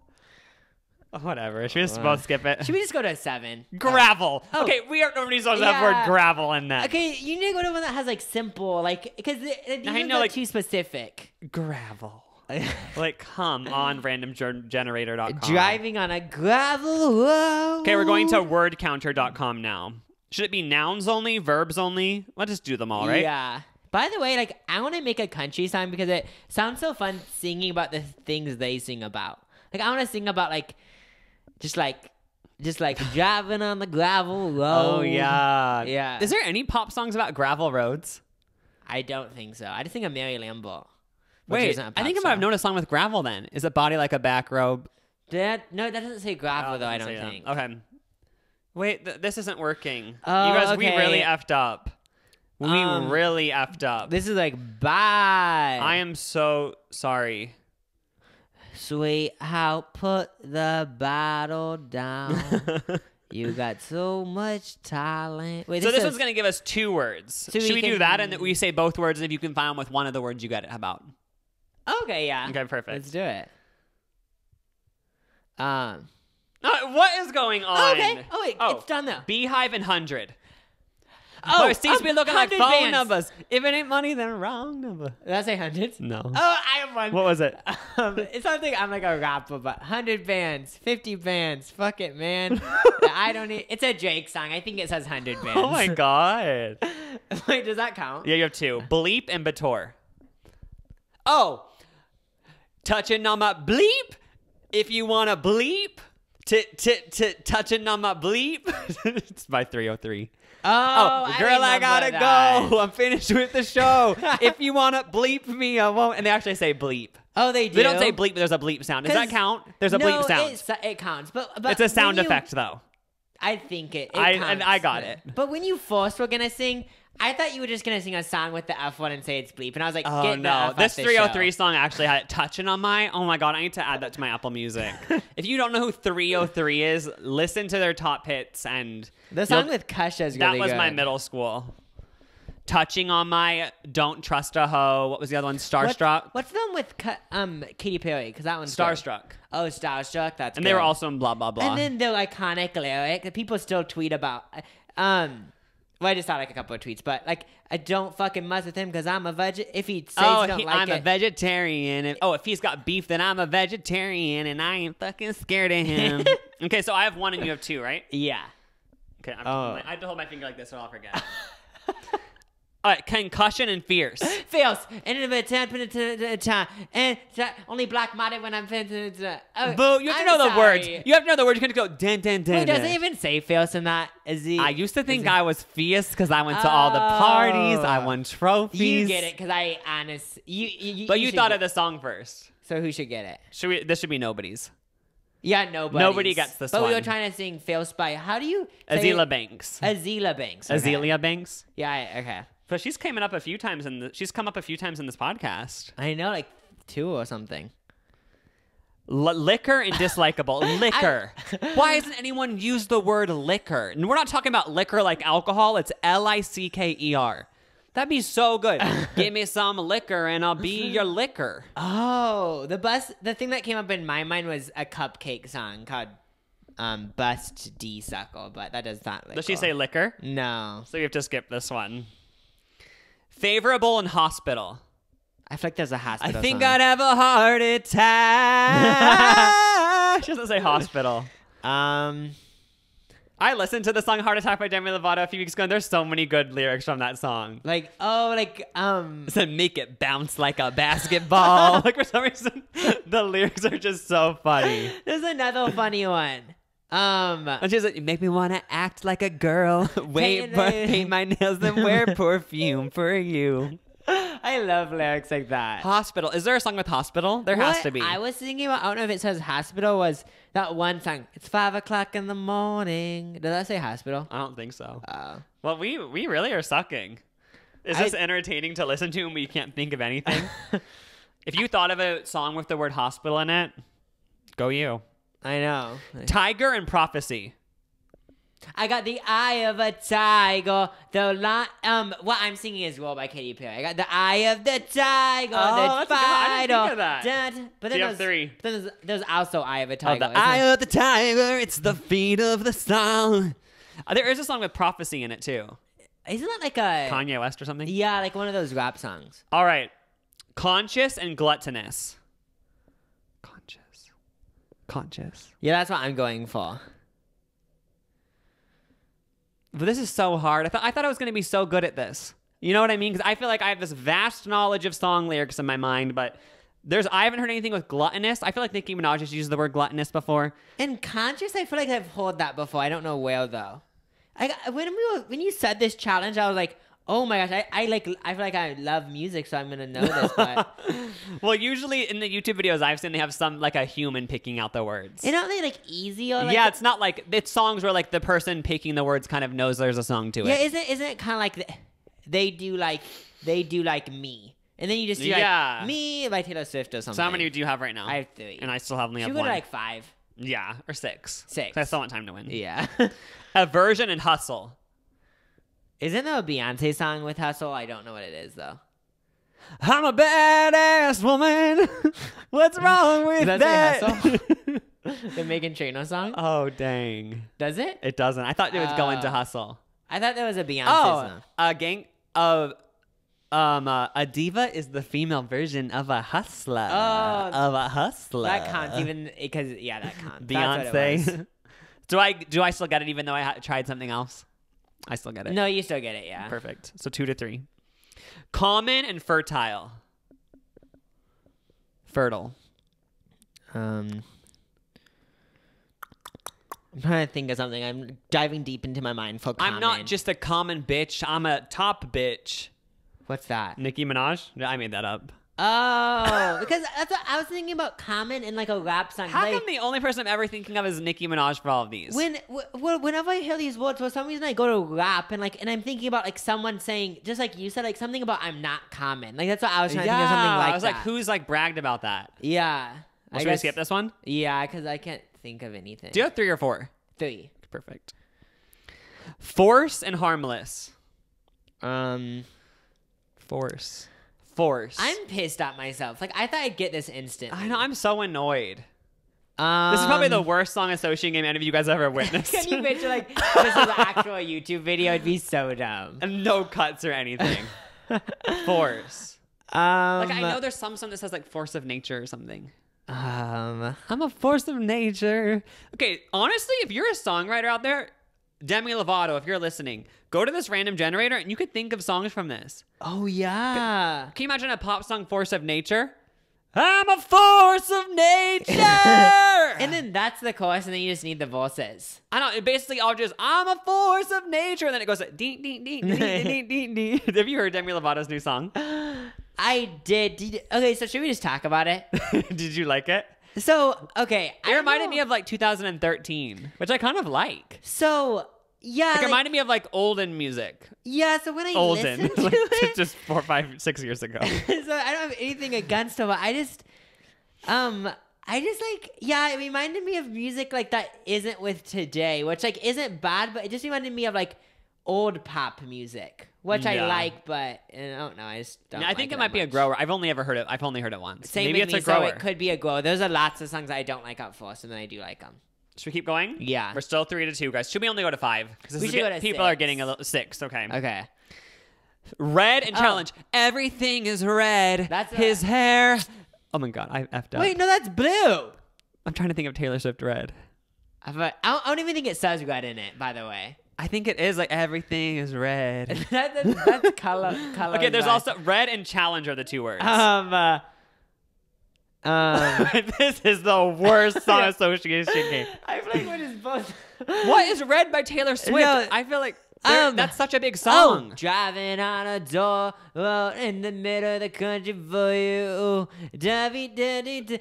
Whatever. Should we just both skip it? Should we just go to a seven? gravel. Oh. Okay, we are nobody supposed to have Yeah. word gravel in that. Okay, you need to go to one that has like simple, like because these I ones know, are like- too specific. Gravel. like, come on, randomgenerator.com. Driving on a gravel road. Okay, we're going to wordcounter.com now. Should it be nouns only, verbs only? Let's just do them all, right? Yeah. By the way, like I want to make a country song because it sounds so fun singing about the things they sing about. Like I want to sing about like, just like, just like driving on the gravel road. Oh yeah. Yeah. Is there any pop songs about gravel roads? I don't think so. I just think of Mary Lambo. Wait, I think I might have known a song with gravel then. Is it body like a back road? That no, that doesn't say gravel Oh, though. I don't think. that. Okay. Wait, th- this isn't working. Oh, you guys, we really effed up. We Um, really effed up. This is like bye. I am so sorry. Sweetheart, put the bottle down. you got so much talent. Wait, so this is- one's gonna give us two words. So Should we we do that and we say both words and if you can find them with one of the words you get it? How about? Okay, yeah. Okay, perfect. Let's do it. Um. Uh, what is going on? okay. Oh wait, Oh, it's done though. Beehive and hundred. Oh, it seems to be um, looking like 100 phone bands. numbers. If it ain't money, then wrong number. Did I say hundreds? No. Oh, I have one. What was it? Um, it's something I'm like a rapper, but hundred bands, fifty bands. Fuck it, man. I don't need. It's a Drake song. I think it says hundred bands. Oh my god. Wait, does that count? Yeah, you have two. Bleep and Bator. Oh. Touching on my bleep. If you wanna bleep. T t t touching on my bleep. it's by 3OH!3. Oh, Oh, girl, I, gotta go. I'm finished with the show. if you wanna bleep me, I won't. And they actually say bleep. Oh, they do. They don't say bleep, but there's a bleep sound. Does that count? There's a no, bleep sound. It, it counts, but, but it's a sound you- effect, though. I think it. it I- and I counts. got it. But when you first were gonna sing, I thought you were just gonna sing a song with the F one and say it's bleep, and I was like, Oh Get the no! F This 3OH!3 song actually had it touching on my. Oh my god! I need to add that to my Apple Music. if you don't know who 3OH!3 is, listen to their top hits and The song with Kesha is that really was my middle school. Touching on my don't trust a hoe. What was the other one? What- Starstrukk. What's the one with um Katy Perry? Because that one's good. Starstrukk. Oh, Starstrukk. That's And they were also in blah blah blah. And then the iconic lyric that people still tweet about. Um, well, I just saw like a couple of tweets, but like, I don't fucking mess with him because I'm a veg. If he says Oh, he don't he- like I'm it, a vegetarian. And, oh, if he's got beef, then I'm a vegetarian, and I ain't fucking scared of him. okay, so I have one and you have two, right? yeah. Okay, I'm, Oh. I have to hold my finger like this, or I'll forget. All right, concussion and fierce. Fails. And in a time, time, and only black minded when I'm. Oh, Boo! You have to I'm know the words. You have to know the words. You can't go dan dan dan. Wait, does dan. it even say fails in that? Is he? I used to think I was fierce because I went to all the parties. I Oh. won trophies. You get it because I honest. You, you, But you, should thought of the song first. So who should get it? Should we? This should be nobody's. Yeah, nobody. Nobody gets this But we were one. trying to sing fails by. How do you? say Azela? Banks. Azela Banks. okay. Azealia Banks. Yeah. Okay. But she's coming up a few times in the. She's come up a few times in this podcast. I know, like two or something. L- liquor and dislikable. liquor. Why hasn't anyone used the word liquor? And we're not talking about liquor like alcohol. It's L I C K E R. That'd be so good. Give me some liquor and I'll be your liquor. Oh, the bus. The thing that came up in my mind was a CupcakKe song called um, "Bust D Suckle," but that does not. Does she say liquor? no? So we have to skip this one. Favorable in hospital. I feel like there's a hospital. I think song. I'd have a heart attack. she doesn't say hospital. Um, I listened to the song Heart Attack by Demi Lovato a few weeks ago, and there's so many good lyrics from that song. like oh, like um, said, make it bounce like a basketball. like, for some reason, the lyrics are just so funny. there's another funny one. Um, And she's like, you make me want to act like a girl. Wait, Paint- but paint my nails and wear perfume for you. I love lyrics like that. Hospital. Is there a song with hospital? There has to be. I was thinking about, I don't know if it says hospital, was that one song. It's five o'clock in the morning. Does that say hospital? I don't think so. Oh. Well, we we really are sucking. Is I- this entertaining to listen to and we can't think of anything? if you thought of a song with the word hospital in it, go you. I know. Tiger and prophecy. I got the eye of a tiger. The line, um, what I'm singing is "Roar" by Katy Perry. I got the eye of the tiger. Oh, the that's a good. I didn't think of that. Dun- but then there's, three. but then there's, there's also "Eye of a Oh, Tiger." the Isn't eye it? of the tiger, it's the feet of the sun. Uh, there is a song with prophecy in it too. Isn't that like a Kanye West or something. yeah, like one of those rap songs? All right. Conscious and gluttonous. Conscious. Yeah, that's what I'm going for. But this is so hard. I thought I thought I was going to be so good at this. You know what I mean? Because I feel like I have this vast knowledge of song lyrics in my mind, but there's I haven't heard anything with gluttonous. I feel like Nicki Minaj has used the word gluttonous before. And conscious, I feel like I've heard that before. I don't know where though. I when we were, when you said this challenge, I was like, oh my gosh, I, I like I feel like I love music, so I'm gonna know this. But well, usually in the YouTube videos I've seen, they have some like a human picking out the words. you know, they like easy or like yeah, it's not like it's songs where like the person picking the words kind of knows there's a song to it. yeah. it. Isn't isn't it kind of like the, they do like they do like me and then you just do Yeah. me by Taylor Swift or something. So how many do you have right now? I have three. and I still have only Should have one. like five. yeah, or six. Six. I still want time to win. Yeah. Aversion and hustle. Isn't there a Beyonce song with Hustle? I don't know what it is though. I'm a badass woman. What's wrong with Does that? that the Meghan Trainor song? oh dang! Does it? It doesn't. I thought it was going to Oh. hustle. I thought there was a Beyonce Oh, song. a gang of um uh, a diva is the female version of a hustler. Oh, of a hustler. That counts even because yeah, that counts. That's what it was. Beyonce. do I do I still get it even though I ha- tried something else? I still get it. No, you still get it. Yeah. Perfect. So two to three. Common and fertile. Fertile. Um, I'm trying to think of something. I'm diving deep into my mind for. I'm not just a common bitch. I'm a top bitch. What's that? Nicki Minaj? Yeah, I made that up. Oh, because that's what I was thinking about common in like a rap song. How like, come the only person I'm ever thinking of is Nicki Minaj for all of these? when w- w- whenever I hear these words, for some reason I go to rap and like, and I'm thinking about like someone saying, just like you said, like something about I'm not common. Like that's what I was trying yeah, to think of something like I was that. like, who's like bragged about that? Yeah. Well, I should we guess- skip this one? Yeah, because I can't think of anything. Do you have three or four? Three. Perfect. Force and harmless. Um, Force. Force. I'm pissed at myself. Like I thought I'd get this instant. I know. I'm so annoyed. Um, This is probably the worst song associating game any of you guys ever witnessed. Can you picture like this is an actual YouTube video? It'd be so dumb. and no cuts or anything. Force. Um, Like I know there's some song that says like force of nature or something. Um, I'm a force of nature. Okay, honestly, if you're a songwriter out there, Demi Lovato, if you're listening, go to this random generator and you could think of songs from this. oh yeah. Can you imagine a pop song, Force of Nature? I'm a force of nature. And then that's the chorus, and then you just need the voices. I know. It basically all just I'm a force of nature, and then it goes like, ding ding ding ding ding ding ding. Have you heard Demi Lovato's new song? I did. did okay, so should we just talk about it? Did you like it? So okay, It reminded me of like 2013, which I kind of like. So yeah, Like, like, it reminded me of like olden music. yeah. So when I Olden, listened to like, it, just four, five, six years ago. so I don't have anything against him. But I just, um, I just like, yeah, it reminded me of music like that isn't with today, which like isn't bad, but it just reminded me of like old pop music, which Yeah. I like, but I don't know. I just don't. I like think it that might be a grower. I've only ever heard it. I've only heard it once. Same Maybe with it's me, a grower. so it could be a grower. There's a lots of songs I don't like out first, and then I do like them. Should we keep going? Yeah. We're still three to two, guys. Should we only go to five? Because We should go to people are getting a little six. Okay. Okay. Red and Oh. challenge. Everything is red. That's a- his hair. Oh my god, I effed up. Wait, no, that's blue. I'm trying to think of Taylor Swift red. I don't, I don't even think it says red in it. By the way, I think it is like everything is red. that, that's, that's color. color okay, there's red. also red and challenge are the two words. um. Uh, um. this is the worst song association game. I feel like what is both. What is red by Taylor Swift? No, I feel like um, that's such a big Oh, song. driving on a door well, in the middle of the country for you. Da da da da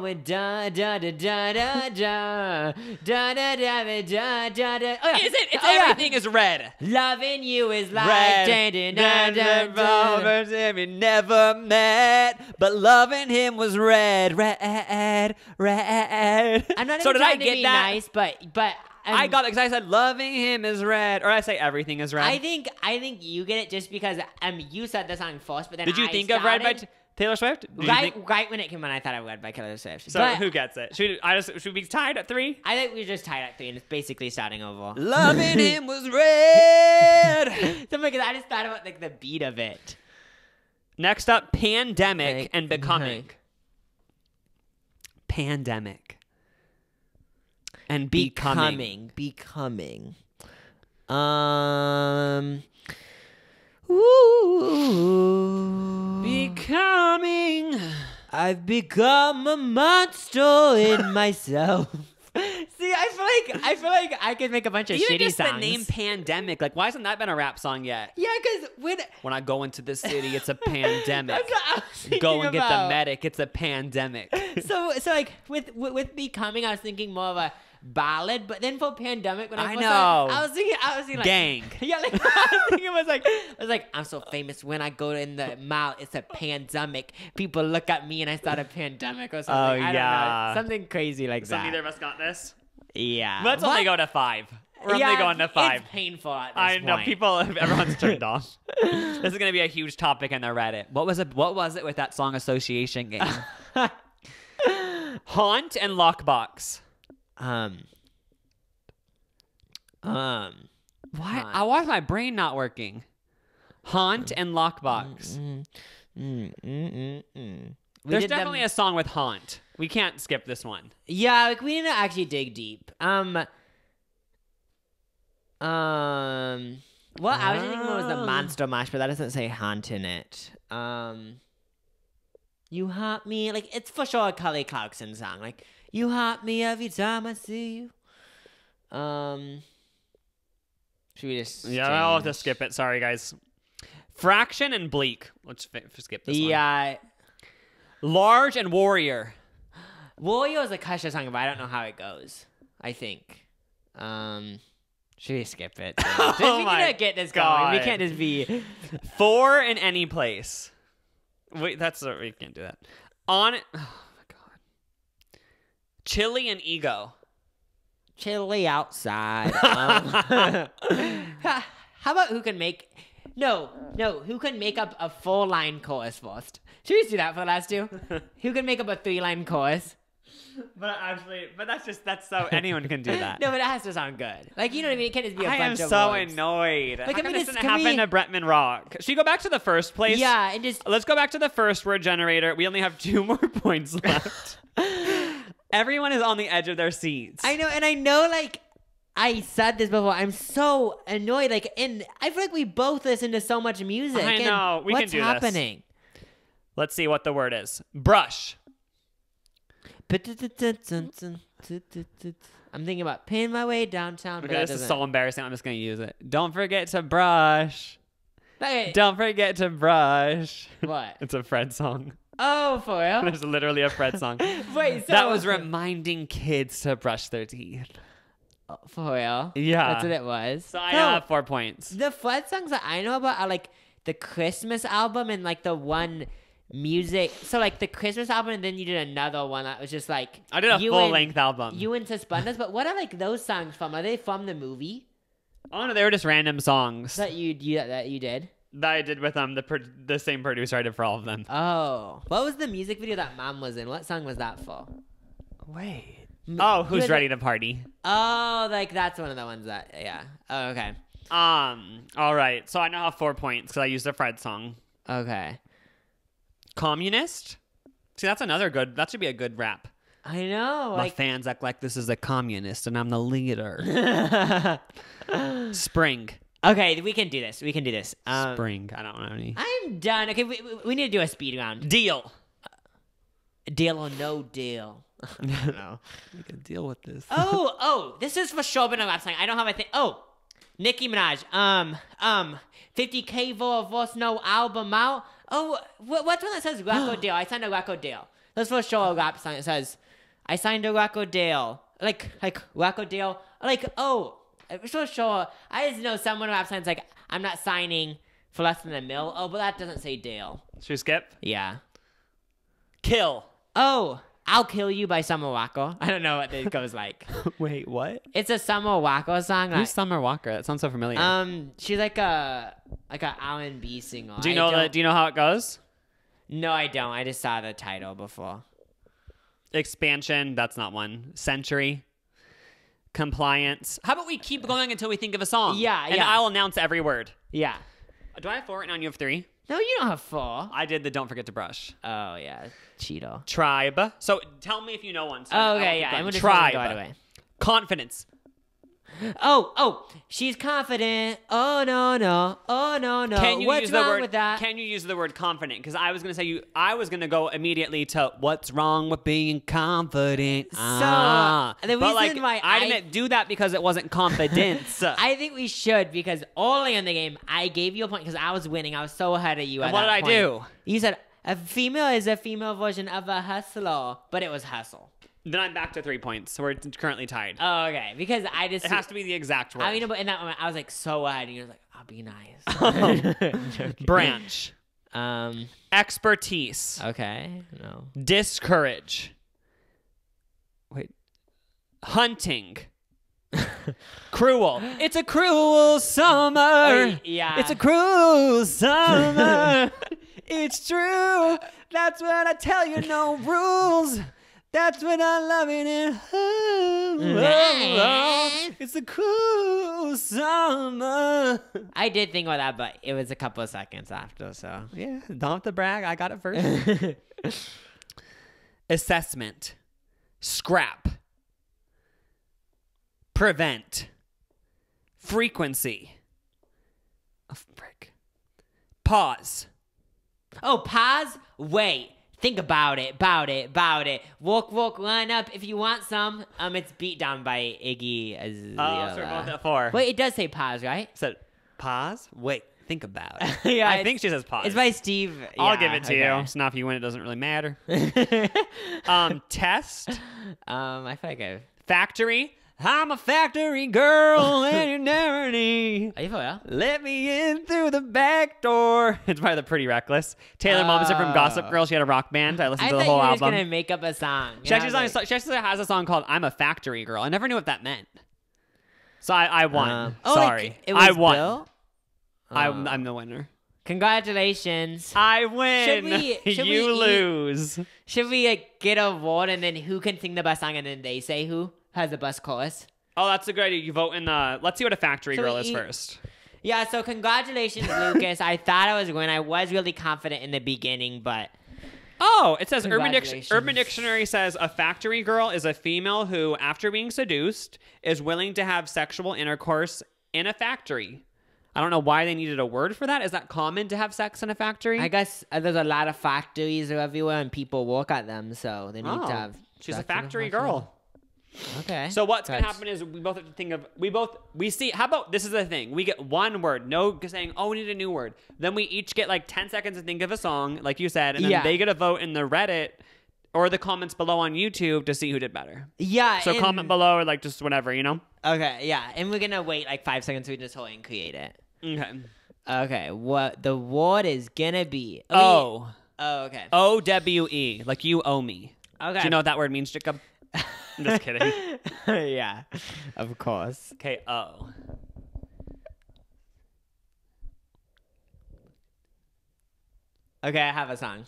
da da da da da da da da da da da da da. Oh, yeah. Is it? It's Oh, yeah. everything is red. Loving you is like Red, da da da da da. we never met, but loving him was red, red, red. I'm not so even did I trying to get be that? nice, but but I got it because I said loving him is red, or I say everything is red. I think I think you get it just because um you said the song first, but then Did you I think of red by. T- Taylor Swift? Did right think- right when it came on, I thought I read by Taylor Swift. so but who gets it? Should we, I just should we be tied at three? I think we just tied at three, and it's basically starting over. Loving him was red. so because I just thought about like the beat of it. Next up, pandemic Okay, and becoming. okay. Pandemic and becoming. becoming. Um. Ooh. Becoming. I've become a monster in myself. See, I feel like I feel like I could make a bunch of Even shitty just songs. the name pandemic, like why hasn't that been a rap song yet? yeah, because when When I go into the city, it's a pandemic. that's what I was Go and get the medic, it's a pandemic. so so like with, with with becoming, I was thinking more of a ballad, but then for pandemic when I, I first know. started, I was thinking, I was thinking like, Gang. yeah, like I was thinking it was like, I was like, I'm so famous when I go in the mall, it's a pandemic. People look at me and I start a pandemic or something. Oh, I don't yeah. know, something crazy like So that. neither of us got this. yeah, Let's What? only go to five. We're yeah, only going to five. It's painful at this I know point. people. Everyone's turned off. this is gonna be a huge topic in the Reddit. What was it? What was it with that song association game? Haunt and Lockbox. Um. Um. Why? Haunt. I why is my brain not working? Haunt and Lockbox. Mm, mm, mm, mm, mm. There's did them- definitely a song with Haunt. We can't skip this one. Yeah, like we need to actually dig deep. Um. Um. Well, I was thinking it was the Ah. Monster Mash, but that doesn't say haunt in it. Um. You haunt me, like it's for sure a Kelly Clarkson song. Like you haunt me every time I see you. Um. Should we just? Yeah, I'll have to skip it. Sorry, guys. Fraction and Bleak. Let's skip this one. Yeah. Large and Warrior. Warrior is a Kesha song, but I don't know how it goes. I think. Um, should we skip it? Oh we need to get this going. We can't just be. Four in any place. Wait, that's a, we can't do that. On it. Oh my god. Chili and ego. Chili outside. Um, how about who can make? No, no. Who can make up a full line chorus first? Should we just do that for the last two? who can make up a three line chorus? But actually, but that's just that's so anyone can do that. No, but it has to sound good. Like you know what I mean? It can't just be a I am bunch of so words. annoyed. Like, How I come mean, this it's- didn't happen we- to Bretman Rock? Should we go back to the first place? Yeah, and just Let's go back to the first word generator. We only have two more points left. Everyone is on the edge of their seats. I know, and I know, like, I said this before. I'm so annoyed. Like, and I feel like we both listen to so much music. I and know, we can what's do this. happening? Let's see what the word is. Brush. I'm thinking about paying my way downtown. Okay, this is so embarrassing. I'm just gonna use it. Don't forget to brush. Okay, Don't forget to brush. what? It's a Fred song. Oh, for real? There's literally a Fred song. Wait, so that was reminding kids to brush their teeth. Oh, for real. Yeah. that's what it was. So I No, have four points. the Fred songs that I know about are like the Christmas album and like the one music. So like the Christmas album, and then you did another one that was just like I did a full and- length album. You and Suspenders, but what are like those songs from? Are they from the movie oh no, they were just random songs that you you that you did? That I did with um the pro- the same producer I did for all of them. Oh, what was the music video that Mom was in? What song was that for? Wait. Oh, who's had- ready to party? Oh, like that's one of the ones that yeah. Oh, okay, Um. All right. So I now have four points because I used a Fred song. okay. Communist. See, that's another good. That should be a good rap. I know, My like fans act like this is a communist and I'm the leader. Spring. Okay, we can do this. We can do this. Um, Spring. I don't know any. I'm done. Okay, we, we, need to do a speed round. Deal. Deal or no deal? no. We can deal with this. Oh, oh, this is for sure been a rap song. I don't have a thing. Oh, Nicki Minaj. Um, um, 50k for a voice no album out. Oh, what, what's one that says record deal? I signed a record deal. This for sure a rap song. It says, I signed a record deal. Like, like record deal. Like, oh, it's for sure. I just know someone rap songs like, I'm not signing for less than a mil. Oh, but that doesn't say deal. Should we skip? Yeah. Kill. Oh, I'll kill you by Summer Walker. I don't know what it goes like. Wait, what? It's a Summer Walker song. Who's That, Summer Walker? That sounds so familiar. um, she's like a like a R and B singer. do you know the? Do you know how it goes? No, I don't. I just saw the title before. Expansion. That's not one. Century. Compliance. How about we keep going until we think of a song? Yeah, and yeah. I'll announce every word. Yeah. Do I have four right now? And you have three. No, you don't have four. I did the don't forget to brush. Oh yeah, Cheeto. Tribe. So tell me if you know one. So Oh, okay, yeah. I'm gonna Tribe. Go right away. Confidence. Oh, oh, she's confident. Oh no, no. Oh no, no. Can you What's use the wrong word? with that? Can you use the word confident? Because I was gonna say you. I was gonna go immediately to what's wrong with being confident. ah. the but like why I, I- didn't do that because it wasn't confidence. I think we should because early in the game I gave you a point because I was winning. I was so ahead of you. And at what did I do? You said a female is a female version of a hustler, but it was hustle. Then I'm back to three points. So we're currently tied. Oh, okay. Because I just it has to be the exact word. I mean, but in that moment, I was like so ahead, and you're like, "I'll be nice." Branch. Um. Expertise. Okay. No. Discourage. Wait. Hunting. cruel. It's a cruel summer. Oh, yeah. It's a cruel summer. it's true. That's what I tell you. No rules. That's what I love it. Oh, oh, oh. It's a cool summer. I did think about that, but it was a couple of seconds after, so. Yeah, don't have to brag. I got it first. Assessment. Scrap. Prevent. Frequency. Oh, frick. Pause. oh, pause. Wait. Think about it. About it. About it. Walk, walk, line up. If you want some, um, it's beat down by Iggy Azalea. Oh, sorry about that for. Wait, it does say pause, right? Said pause. Wait. Think about it. Yeah, I think she says pause. It's by Steve. I'll yeah, give it to okay. you. So now if you win, it doesn't really matter. um, test. um, I feel like I've. Factory. I'm a factory girl and you never need. Are you for real? Let me in through the back door. It's by the Pretty Reckless. Taylor Momsen from Gossip Oh. Girl. She had a rock band. I listened I to the you whole were just album. gonna make up a song. She actually, a- she actually has a song called "I'm a Factory Girl." I never knew what that meant. So I, I won. Um, oh, like, Sorry, it was I won. Bill? I'm, Oh. I'm the winner. Congratulations. I win. Should we- should you we lose. Should we like get a award and then who can sing the best song and then they say who has the best chorus? Oh, that's a good idea. You vote in the. Let's see what a factory Should girl is eat- first. Yeah, so congratulations, Lucas. I thought I was going. I was really confident in the beginning, but Oh, it says Urban, Dic- Urban Dictionary says a factory girl is a female who, after being seduced, is willing to have sexual intercourse in a factory. I don't know why they needed a word for that. Is that common to have sex in a factory? I guess uh, there's a lot of factories everywhere and people work at them, so they need Oh, to have. she's a sex in factory factory. girl. Okay. So what's gonna happen is we both have to think of we both we see how about this is the thing we get one word no saying oh we need a new word then we each get like 10 seconds to think of a song like you said and then Yeah. they get a vote in the reddit or the comments below on youtube to see who did better Yeah. so and- comment below or like just whatever you know Okay, yeah, and we're gonna wait like five seconds so we just hold and create it. okay Okay, what the word is gonna be? Oh oh, okay. o-w-e like you owe me okay. do you know what that word means jacob i'm just kidding yeah, of course. okay o Okay, I have a song.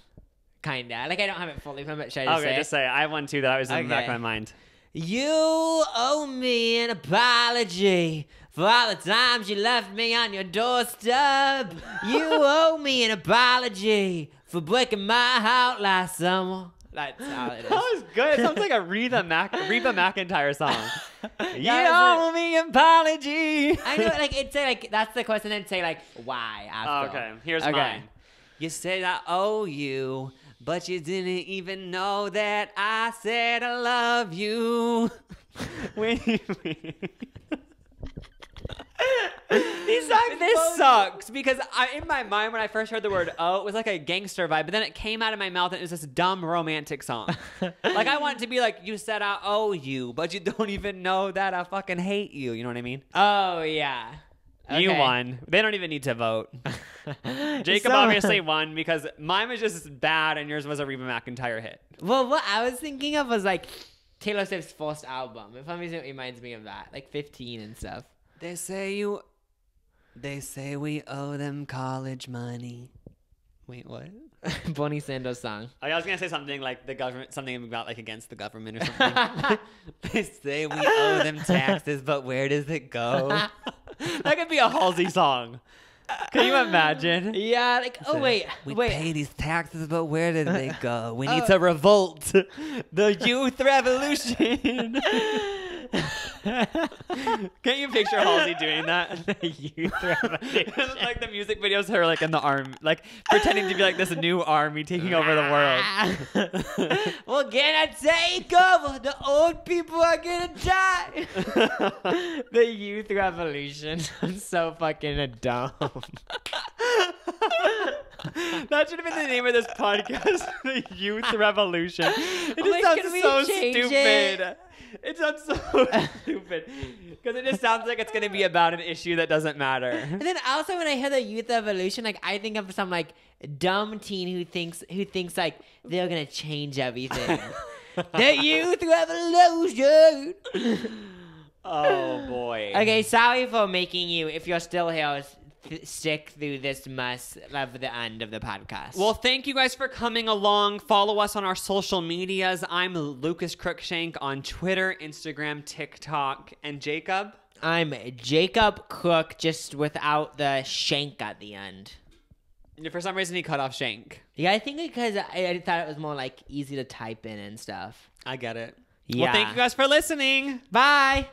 Kinda. Like I don't have it fully but it. Should I just okay say? just say it. i have one too that I was in the back of my mind You owe me an apology for all the times you left me on your doorstep. you owe me an apology for breaking my heart last summer. That's how it is. That was good. It sounds like a Reba, Mac- Reba McEntire song. you owe me apology. I know, like it'd say like that's the question, then say like why after. okay, here's Okay. mine. You said I owe you, but you didn't even know that I said I love you. Wait, songs this sucks because I, in my mind when I first heard the word "oh," it was like a gangster vibe, but then it came out of my mouth and it was this dumb romantic song. like I want it to be like, "You said I owe you, but you don't even know that I fucking hate you." You know what I mean? Oh yeah. You Okay. won. They don't even need to vote. Jacob So- obviously won because mine was just bad and yours was a Reba McEntire hit. Well, what I was thinking of was like Taylor Swift's first album. If some reason it reminds me of that, like 15 and stuff. They say you. They say we owe them college money. Wait, what? Bernie Sanders song. Oh, I was gonna say something like the government, something about like against the government or something. they say we owe them taxes, but where does it go? that could be a Halsey song. Can you imagine? Yeah, like oh wait, We wait. pay these taxes, but where did they go? We need Oh. to revolt. The youth revolution. Can't you picture Halsey doing that? youth like the music videos, her like in the army, like pretending to be like this new army taking over the world. We're gonna take over. The old people are gonna die. the youth revolution. I'm so fucking dumb. that should have been the name of this podcast, the Youth Revolution. It just Oh sounds so stupid. it? It? sounds so stupid because it just sounds like it's going to be about an issue that doesn't matter. And then also when I hear the youth evolution, like I think of some like dumb teen who thinks who thinks like they're gonna change everything. the youth revolution. Oh boy. Okay, sorry for making you. If you're still here, th- stick through this mess of the end of the podcast. Well, thank you guys for coming along. Follow us on our social medias. I'm Lucas Cruikshank on Twitter, Instagram, TikTok, and Jacob. I'm Jacob Cruik, just without the shank at the end. For some reason, he cut off Shank. Yeah, I think because I, I thought it was more like easy to type in and stuff. I get it. Yeah. Well, thank you guys for listening. Bye.